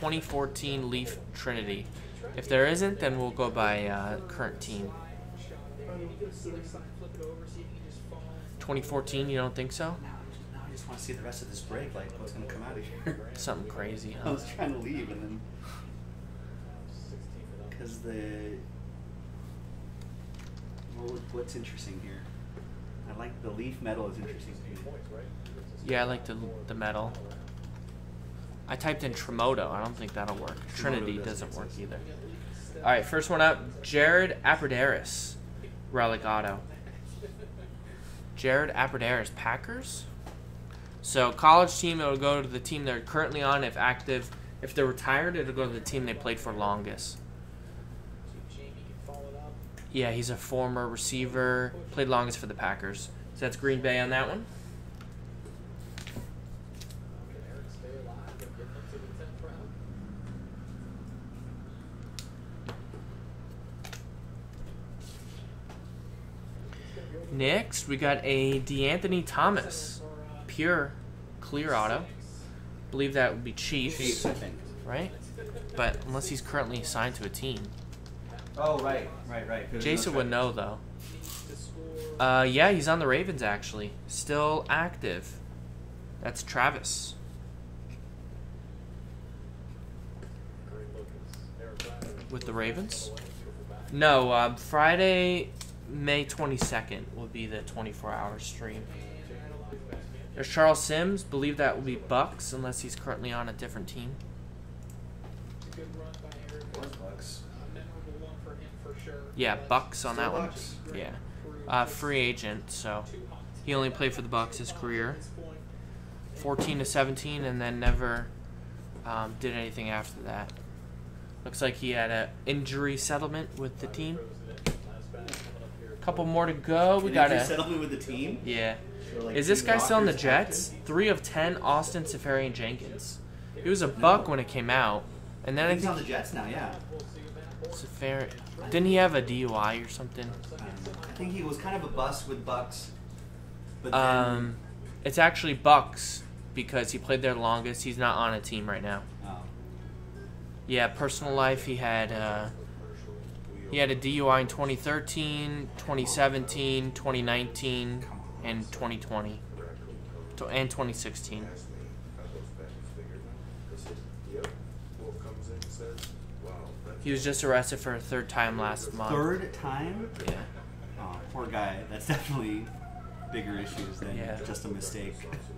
2014 Leaf Trinity. If there isn't, then we'll go by uh, current team. 2014, you don't think so? now, now I just want to see the rest of this break. Like, what's gonna come out of here? Something crazy, huh? I was trying to leave and then because the Well, what's interesting here. I like the leaf metal is interesting to me. Yeah, I like the the metal. I typed in Tremoto. I don't think that'll work. Trinity doesn't doesn't work either. All right, first one up, Jared Abbrederis, relic auto. Jared Abbrederis, Packers. So college team, it'll go to the team they're currently on if active. If they're retired, it'll go to the team they played for longest. Yeah, he's a former receiver, played longest for the Packers. So that's Green Bay on that one. Can Aaron stay alive and get them to the 10th round? Next, we got a DeAnthony Thomas, pure clear auto. Believe that would be Chiefs, Chiefs, I think. right? But unless he's currently signed to a team, Oh right, right, right. Jason no would know though. Needs to score. Uh, yeah, he's on the Ravens actually, still active. That's Travis. Green Lucas, Aaron Rodgers, With the Ravens? No, um, Friday, May twenty second will be the twenty four hour stream. There's Charles Sims. Believe that will be Bucks unless he's currently on a different team. Yeah, Bucks on that one. Yeah, uh, free agent. So he only played for the Bucks his career. point, 14 to 17 and then never um, did anything after that. Looks like he had an injury settlement with the team. Couple more to go. We got a settlement with the team. yeah. Like, Is this guy still in the Jets? captain? Three of ten. Austin Seferian Jenkins. He was a buck when it came out, and then I He's on the Jets now. Yeah. Seferian didn't he have a DUI or something? I think he was kind of a bust with Bucks. But then, Um, it's actually Bucks because he played there longest. He's not on a team right now. oh. Yeah, personal life. He had uh, he had a DUI in 2013, 2017, 2019, and 2020, and 2016. Wolf comes in and says, wow, that's He was just arrested for a third time last month. Third time. Yeah. Oh, poor guy. That's definitely bigger issues than Yeah. just a mistake.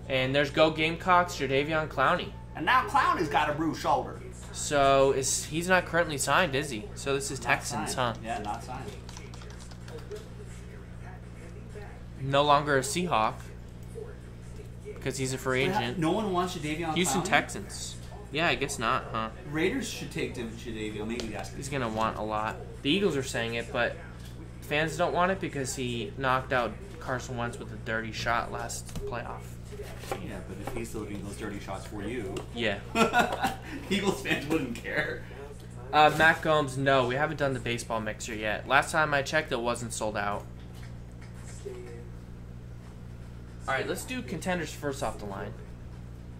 And there's Go Gamecocks, Jadeveon Clowney. And now Clowney's got a bruised shoulder. So is he's not currently signed, is he? So this is Not Texans, huh? Yeah, not signed. No longer a Seahawk because he's a free how- agent. No one wants Jadeveon Houston Clowney? Texans. Yeah, I guess not, huh? Raiders should take Jadeveon. Maybe that's He's gonna want a lot. The Eagles are saying it, but fans don't want it because he knocked out Carson Wentz with a dirty shot last playoff. Yeah, but if he's still doing those dirty shots for you, Yeah. Eagles fans wouldn't care. Uh, Matt Gomes, no, we haven't done the baseball mixer yet. Last time I checked, it wasn't sold out. All right, let's do contenders first off the line.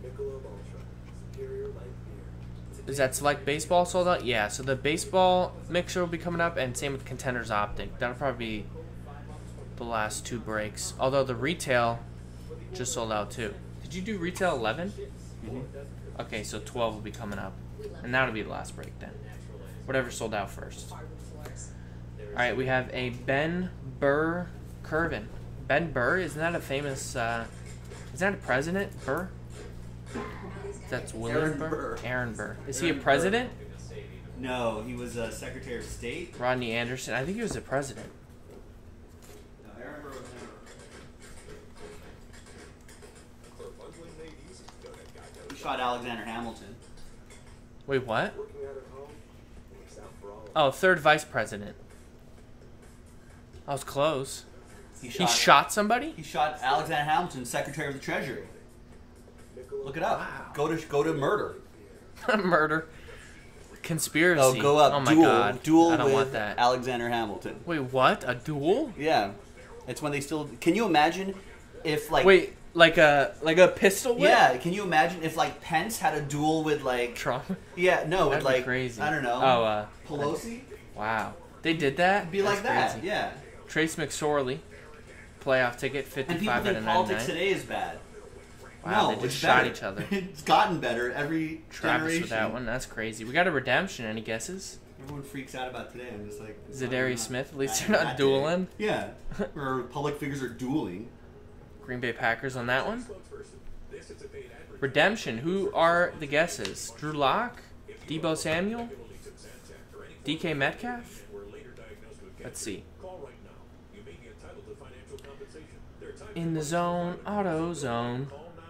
Superior light beer. Is that select baseball sold out? Yeah. So the baseball mixer will be coming up, and same with contenders optic. That'll probably be the last two breaks. Although the retail just sold out too. Did you do retail 11? Okay, so 12 will be coming up, and that'll be the last break then. Whatever sold out first. All right, we have a Ben Burr Curvin. Ben Burr, isn't that a famous? Uh, is that a president? Burr. That's William Aaron Burr. Burr. Aaron Burr. Is he a Aaron Burr. president? No, he was a Secretary of State. Rodney Anderson. I think he was a president. No, Aaron Burr was never. For bundling made easy, go ahead, guy. He shot Alexander Hamilton. Wait, what? Working out at home works out for all of oh, us. Oh, third vice president. I was close. He He shot. shot somebody? He shot Alexander Hamilton, Secretary of the Treasury. Look it up. Wow. Go to go to murder. Murder. Conspiracy. Oh, go up. Oh my duel. god. Duel I don't with want that. Alexander Hamilton. Wait, what? A duel? Yeah, it's when they still. Can you imagine if like? Wait, like a like a pistol whip? Yeah, can you imagine if like Pence had a duel with like? Trump. Yeah, no, with like crazy. I don't know. Oh, uh, Pelosi. wow. They did that? It'd be like that. crazy. Yeah. Trace McSorley, playoff ticket, fifty-five And people think politics today is bad. Wow, no, they just it's shot better. each other. it's gotten better every Travis generation. with that one. That's crazy. We got a redemption. Any guesses? Everyone freaks out about today. I'm just like Zadarius. Smith. At least they're not dueling. Yeah, where public figures are dueling. Green Bay Packers on that one. Spokesperson. This is a paid advertisement. Redemption. Who are the guesses? Drew Lock, Deebo Samuel, Penalty to Zantac or any DK Metcalf. were later diagnosed with Let's see. Call right now. You may be entitled to financial compensation. There are times In the zone, auto zone.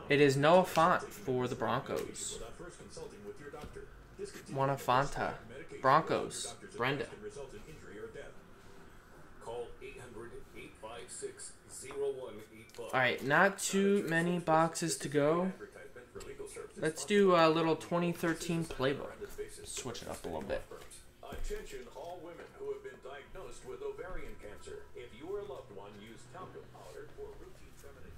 It is Noah Fant for the Broncos. without first consulting with your doctor. Discontinue Juana Fonta. Broncos. Brenda. advice can result in injury or death. Call 800-856-0185. Alright, not too many boxes to go. Advertisement for legal services. Let's do a little 2013 playbook. Switch it up a little bit. Attention all women who have been diagnosed with ovarian cancer. If your loved one used talcum powder for routine feminine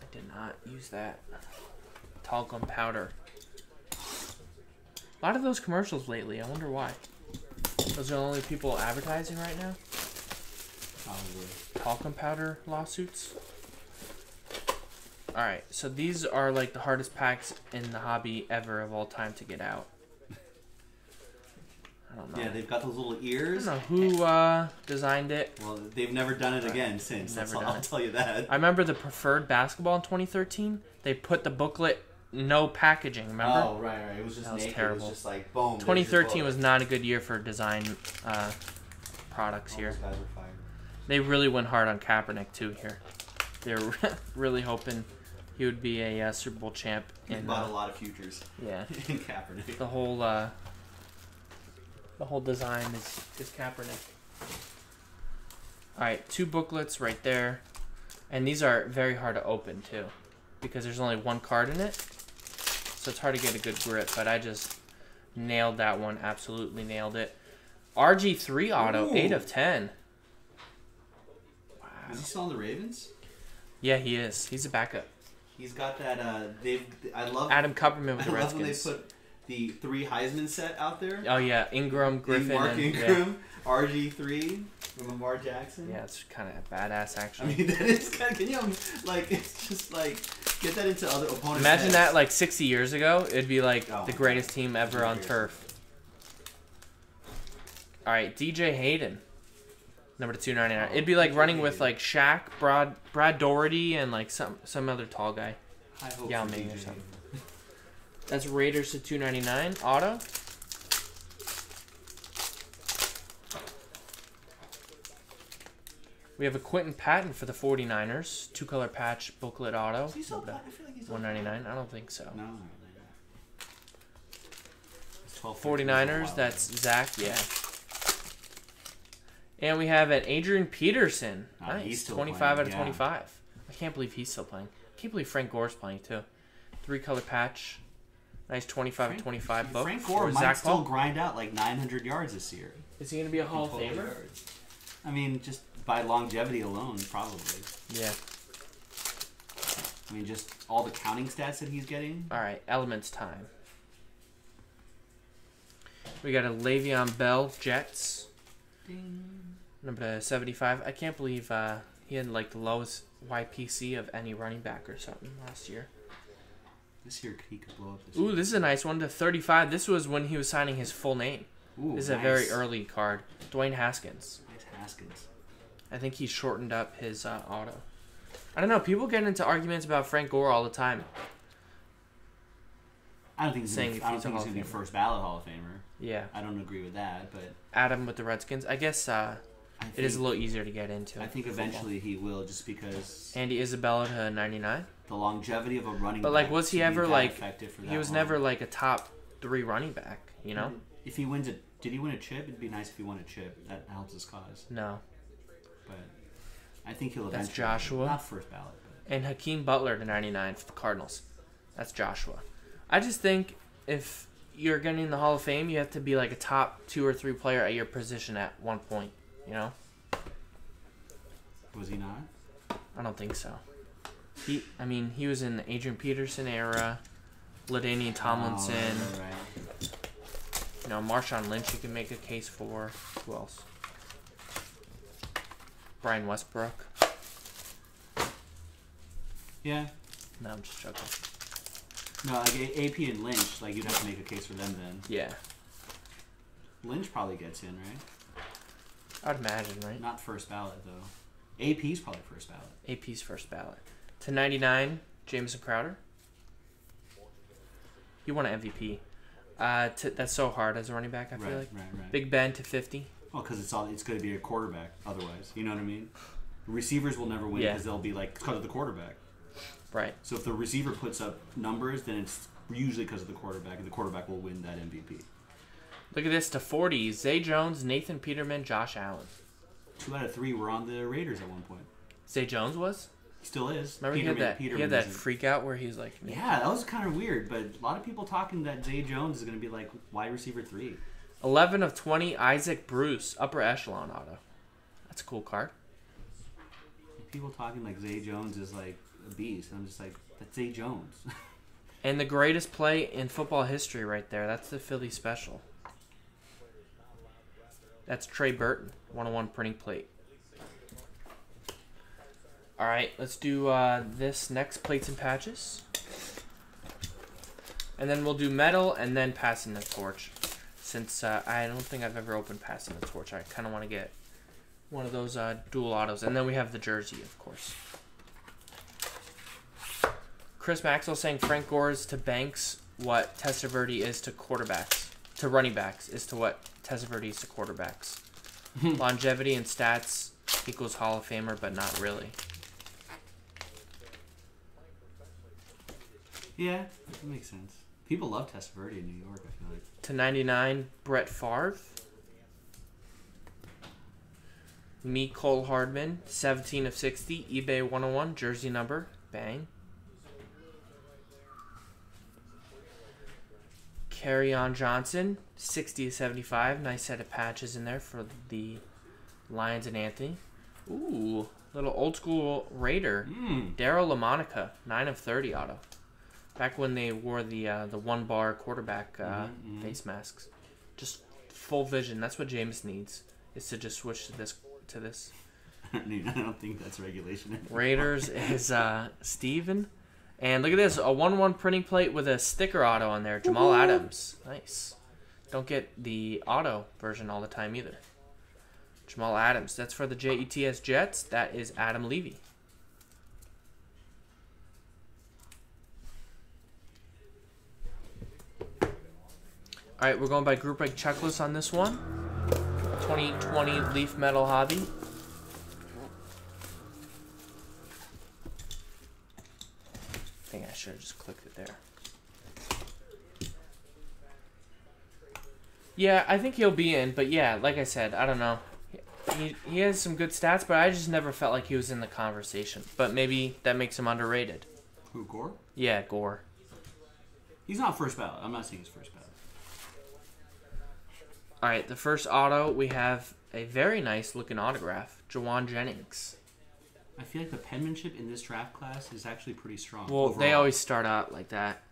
I did not use that. Talcum powder. A lot of those commercials lately. I wonder why. Those are the only people advertising right now. Probably. Talcum powder lawsuits. All right, so these are like the hardest packs in the hobby ever of all time to get out. I don't know. Yeah, they've got those little ears. I don't know who uh, designed it. Well, they've never done it again since. Never all- done I'll it. tell you that. I remember the preferred basketball in 2013. They put the booklet no packaging. Remember? Oh right, right. It was just That was naked. It terrible. was just like boom. 2013 was not a good year for design uh, products All here. They really went hard on Kaepernick too here. They're really hoping he would be a uh, Super Bowl champ. And bought uh, a lot of futures. Yeah. in Kaepernick. The whole uh, the whole design is is Kaepernick. All right, two booklets right there, and these are very hard to open too, because there's only one card in it, so it's hard to get a good grip. But I just nailed that one. Absolutely nailed it. RG3 auto, Ooh. 8 of 10. Is he still on the Ravens? Yeah, he is. He's a backup. He's got that. Uh, they've. I love. Adam Kupperman with I the love when they put the three Heisman set out there. Oh yeah, Ingram, Griffin, Mark and Ingram, RG three, Lamar Jackson. yeah, yeah, it's kind of badass actually. I mean that is kind of. Can you like? It's just like get that into other opponents. Imagine heads. that like 60 years ago, it'd be like Oh the greatest team ever on turf. All right, DJ Hayden, number to 299. It'd be like running with like Shaq, Brad, Brad Daugherty, and like some some other tall guy. High hopes Yao Ming or something. That's Raiders to 299 auto. We have a Quinton Patton for the 49ers, two color patch booklet auto. Is he still? I feel like he's 199. I don't think so. No. no, no, no. It's 12, 49ers, that's Zach, yeah. And we have an Adrian Peterson. Ah, Nice. he's still 25 playing, out of yeah. 25. I can't believe he's still playing. I can't believe Frank Gore's playing too. Three color patch. Nice 25 Frank- 25 book. Frank for Gore might Zach still Paul. grind out like 900 yards this year. Is he going to be a Hall of Famer? yards. I mean, just by longevity alone, probably. Yeah. I mean, just all the counting stats that he's getting. All right, Elements time. We got a Le'Veon Bell Jets. Number 75. I can't believe uh, he had like the lowest YPC of any running back or something last year. This year he could blow up this Ooh, year. this is a nice one to 35. This was when he was signing his full name. Ooh, This is a very early card. Dwayne Haskins. Nice Haskins. I think he shortened up his uh, auto. I don't know. People get into arguments about Frank Gore all the time. I don't think he's Saying gonna, if I don't he's a think he's gonna be first ballot Hall of Famer. Yeah. I don't agree with that, but Adam with the Redskins. I guess uh, think, it is a little easier to get into. I think football. eventually he will, just because Andy Isabella to 99. the longevity of a running. But, like, was he ever, like- He was long. never like a top three running back, you know? If he wins a, did he win a chip? It'd be nice if he won a chip. That helps his cause. No. But I think he'll That's. Joshua. Not first ballot, but And Hakeem Butler to 99 for the Cardinals. That's Joshua. I just think if you're getting in the Hall of Fame, you have to be like a top two or three player at your position at one point, you know? was he not? I don't think so. He, I mean, he was in the Adrian Peterson era, Ladainian oh, Tomlinson, Oh, right, right. you know, Marshawn Lynch. You can make a case for. Who else? Brian Westbrook. Yeah. No, I'm just joking. No, like A- AP and Lynch, like you'd have to make a case for them then. Yeah. Lynch probably gets in, right? I'd imagine, right? Not first ballot though. AP's probably first ballot. AP's first ballot. To 99, Jamison Crowder. You want an MVP. Uh, to, that's so hard as a running back, I feel right, like. right, right. Big Ben to 50. Well, because it's all it's going to be a quarterback. Otherwise, you know what I mean. Receivers will never win Yeah. because they'll be like because of the quarterback. Right. So if the receiver puts up numbers, then it's usually because of the quarterback, and the quarterback will win that MVP. Look at this to 40. Zay Jones, Nathan Peterman, Josh Allen. Two out of three were on the Raiders at one point. Zay Jones was? He Still is. Remember he had that he had that freak out where he was like, Yeah, that was kind of weird, but a lot of people talking that Zay Jones is going to be like wide receiver three. 11 of 20, Isaac Bruce, upper echelon auto. That's a cool card. People talking like Zay Jones is like a beast. I'm just like, that's Zay Jones. And the greatest play in football history right there. That's the Philly special. That's Trey Burton, 101 printing plate. All right, let's do uh, this next plates and patches. And then we'll do metal and then passing the torch. Since uh, I don't think I've ever opened passing the torch, I kind of want to get one of those uh, dual autos. And then we have the jersey, of course. Chris Maxwell saying Frank Gore is to Banks what Testaverde is to quarterbacks, to running backs is to what Testaverde to quarterbacks. Longevity and stats equals Hall of Famer, but not really. yeah, that makes sense. People love Testaverde in New York. I feel like. To 99, Brett Favre. Mecole Hardman, 17 of 60, eBay 101, jersey number, bang. Kerryon Johnson, 60 to 75. Nice set of patches in there for the Lions and Anthony. Ooh, little old school Raider. Mm. Daryle Lamonica, 9 of 30 auto. Back when they wore the uh, the one bar quarterback uh, Mhm, mhm. face masks. Just full vision. That's what James needs. Is to just switch to this to this. I don't think that's regulation. anymore. Raiders is uh, Steven. And look at this, a one-one printing plate with a sticker auto on there. Jamal Adams, nice. Don't get the auto version all the time either. Jamal Adams, that's for the JETS Jets. That is Adam Levy. All right, we're going by group break checklist on this one. 2020 Leaf Metal Hobby. I think I should have just clicked it there. Yeah, I think he'll be in, but yeah, like I said, I don't know. He, he has some good stats, but I just never felt like he was in the conversation. But maybe that makes him underrated. Who Gore? Yeah, Gore. He's not first ballot. I'm not saying he's first ballot. All right, the first auto we have a very nice looking autograph, Jauan Jennings. I feel like the penmanship in this draft class is actually pretty strong. Well, they always start out like that,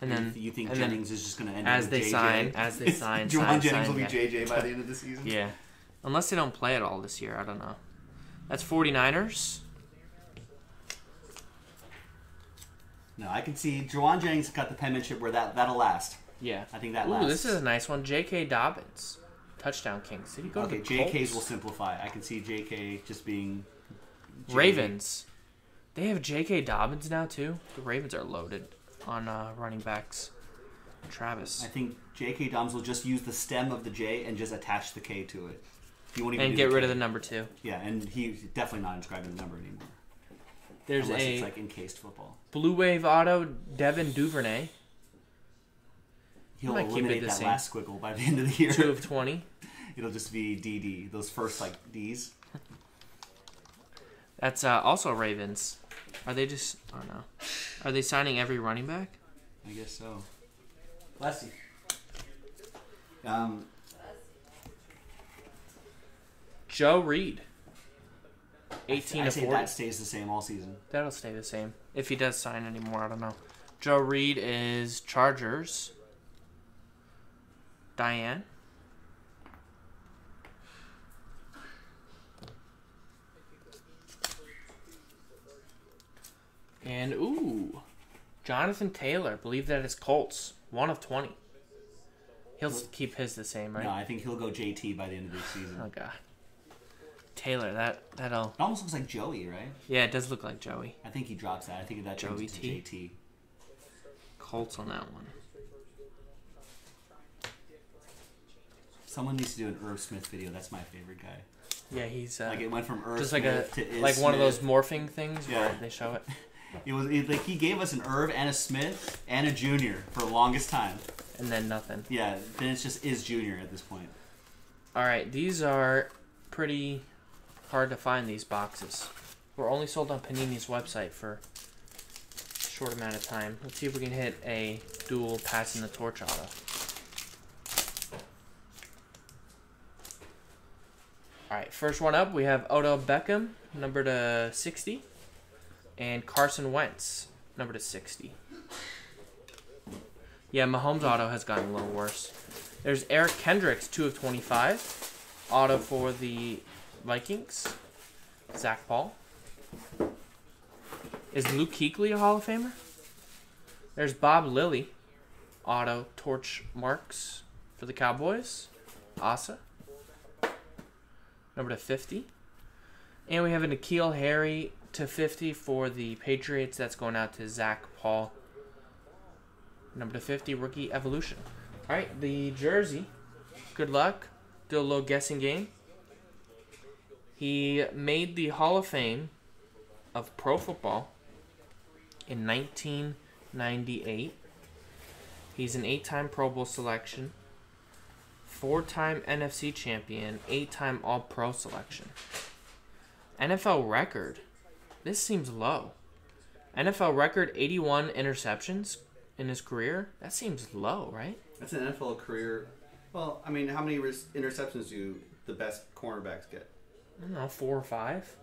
and You then you think and then Jennings is just going to end as up they with JJ? sign, as they sign, Jauan sign, Jennings sign, will be yeah. JJ by the end of the season. Yeah. Unless they don't play at all this year, I don't know. That's 49ers. No, I can see Jauan Jennings got the penmanship where that that'll last. Yeah. I think that Ooh, lasts. this is a nice one. J.K. Dobbins, touchdown king. Did he go okay. to the JKs Colts? will simplify. I can see JK just being JK. Ravens. They have J.K. Dobbins now too. The Ravens are loaded on uh, running backs. Travis I think JK Doms will just use the stem of the J and just attach the K to it. He won't even and get rid K. of the number two. Yeah, and he's definitely not inscribing the number anymore. There's unless a it's like encased football. Blue Wave auto Devin Duvernay, He'll might keep it eliminate the that same. last squiggle by the end of the year. two of twenty. It'll just be DD. Those first like D's. That's uh, also Ravens. Are they just? I don't know. Are they signing every running back? I guess so. Bless you. Um, Joe Reed. 18 I to say 40. that stays the same all season. That'll stay the same. If he does sign anymore, I don't know. Joe Reed is Chargers. Diane. And ooh, Jonathan Taylor. Believe that is Colts. One of twenty. He'll keep his the same, right? No, I think he'll go JT by the end of this season. Oh god. Taylor, that that'll It almost looks like Joey, right? yeah, it does look like Joey. I think he drops that. I think that Joey turns T? JT. Colts on that one. Someone needs to do an Irv Smith video. That's my favorite guy. Yeah, he's uh, Like it went from Irv just like a Smith to Iz like one of those morphing things Yeah. where they show it, It was it, like he gave us an Irv and a Smith and a Junior for the longest time. and then nothing. Yeah, then it's just is Junior at this point. All right, these are pretty hard to find. These boxes were only sold on Panini's website for a short amount of time. Let's see if we can hit a dual passing the torch auto. All right, first one up, we have Odell Beckham, number to 60, and Carson Wentz, number to 60. Yeah, Mahomes' auto has gotten a little worse. There's Eric Kendricks, 2 of 25. Auto for the Vikings. Zach Paul. Is Luke Kuechly a Hall of Famer? There's Bob Lilly. Auto torch marks for the Cowboys. Asa. Number to 50. And we have a N'Keal Harry to 50 for the Patriots. That's going out to Zach Paul. Number to 50, rookie evolution. All right, the jersey. Good luck. Do a little guessing game. He made the Hall of Fame of Pro Football in 1998. He's an eight time Pro Bowl selection, four time NFC champion, eight time All Pro selection. NFL record. This seems low. NFL record 81 interceptions in his career. That seems low, right? That's an NFL career. Well, I mean, how many res- interceptions do the best cornerbacks get? I don't know, four or five.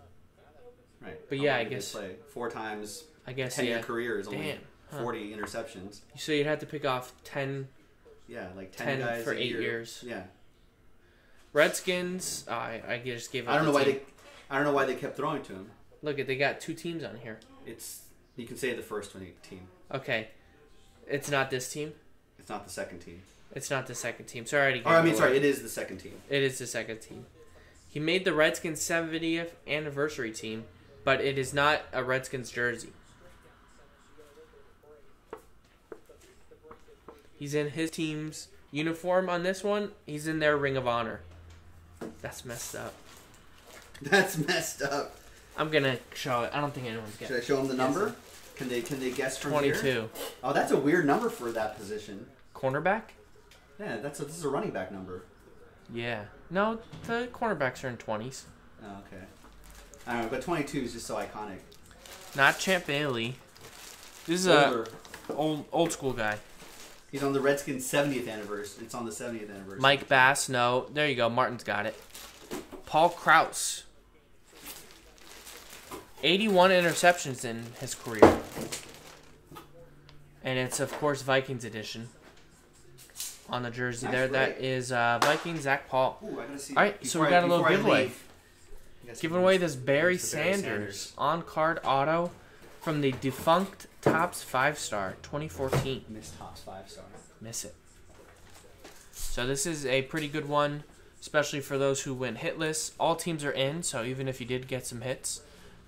Right. But How yeah, I guess- play? four times. I guess Ten yeah. year career is only Damn, huh. forty interceptions. So you'd have to pick off 10 Yeah, like ten, 10 guys for eight year. years. Yeah. Redskins. I I just gave. I don't know why they. I don't know why they kept throwing to him. Look at they got two teams on here. It's you can say the first one team. Okay, it's not this team. It's not the second team. It's not the second team. So I already. Or gave I mean, sorry, it is the second team. It is the second team. He made the Redskins 70th anniversary team, but it is not a Redskins jersey. He's in his team's uniform on this one. He's in their Ring of Honor. That's messed up. That's messed up. I'm gonna show it. I don't think anyone's Should I show them the number? Can they can they guess from here? 22. Oh, that's a weird number for that position. Cornerback? Yeah, that's a, this is a running back number. Yeah. No, the cornerbacks are in 20s. Oh, okay. I don't know, but 22 is just so iconic. Not Champ Bailey. This is a old old school guy. He's on the Redskins 70th anniversary. It's on the 70th anniversary. Mike Bass, no. There you go. Martin's got it. Paul Krause. 81 interceptions in his career. And it's, of course, Vikings edition. On the jersey there. That is uh, Vikings, Zach Paul. Ooh, I. All right, so we got a little giveaway. leave, I gotta see Giving away this Barry who's Barry Sanders on card auto from the defunct Topps 5 star 2014. Miss Topps five star. miss it. So this is a pretty good one, especially for those who win hitless. All teams are in, so even if you did get some hits,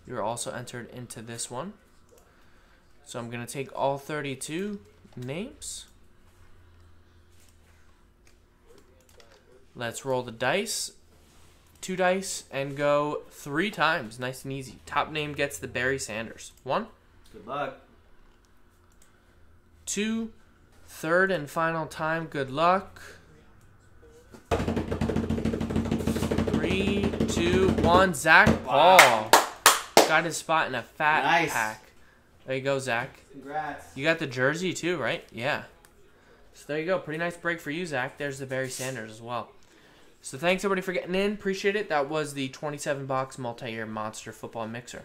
you're also entered into this one. So I'm gonna take all 32 names. Let's roll the dice. Two dice and go three times. Nice and easy. Top name gets the Barry Sanders. One, Good luck. two, third and final time. Good luck. Three, two, one. Zach Paul got his spot in a fat Nice. pack. There you go, Zach. Congrats. You got the jersey too, right? Yeah. So there you go. Pretty nice break for you, Zach. There's the Barry Sanders as well. So thanks everybody for getting in. Appreciate it. That was the 27 box multi-year monster football mixer.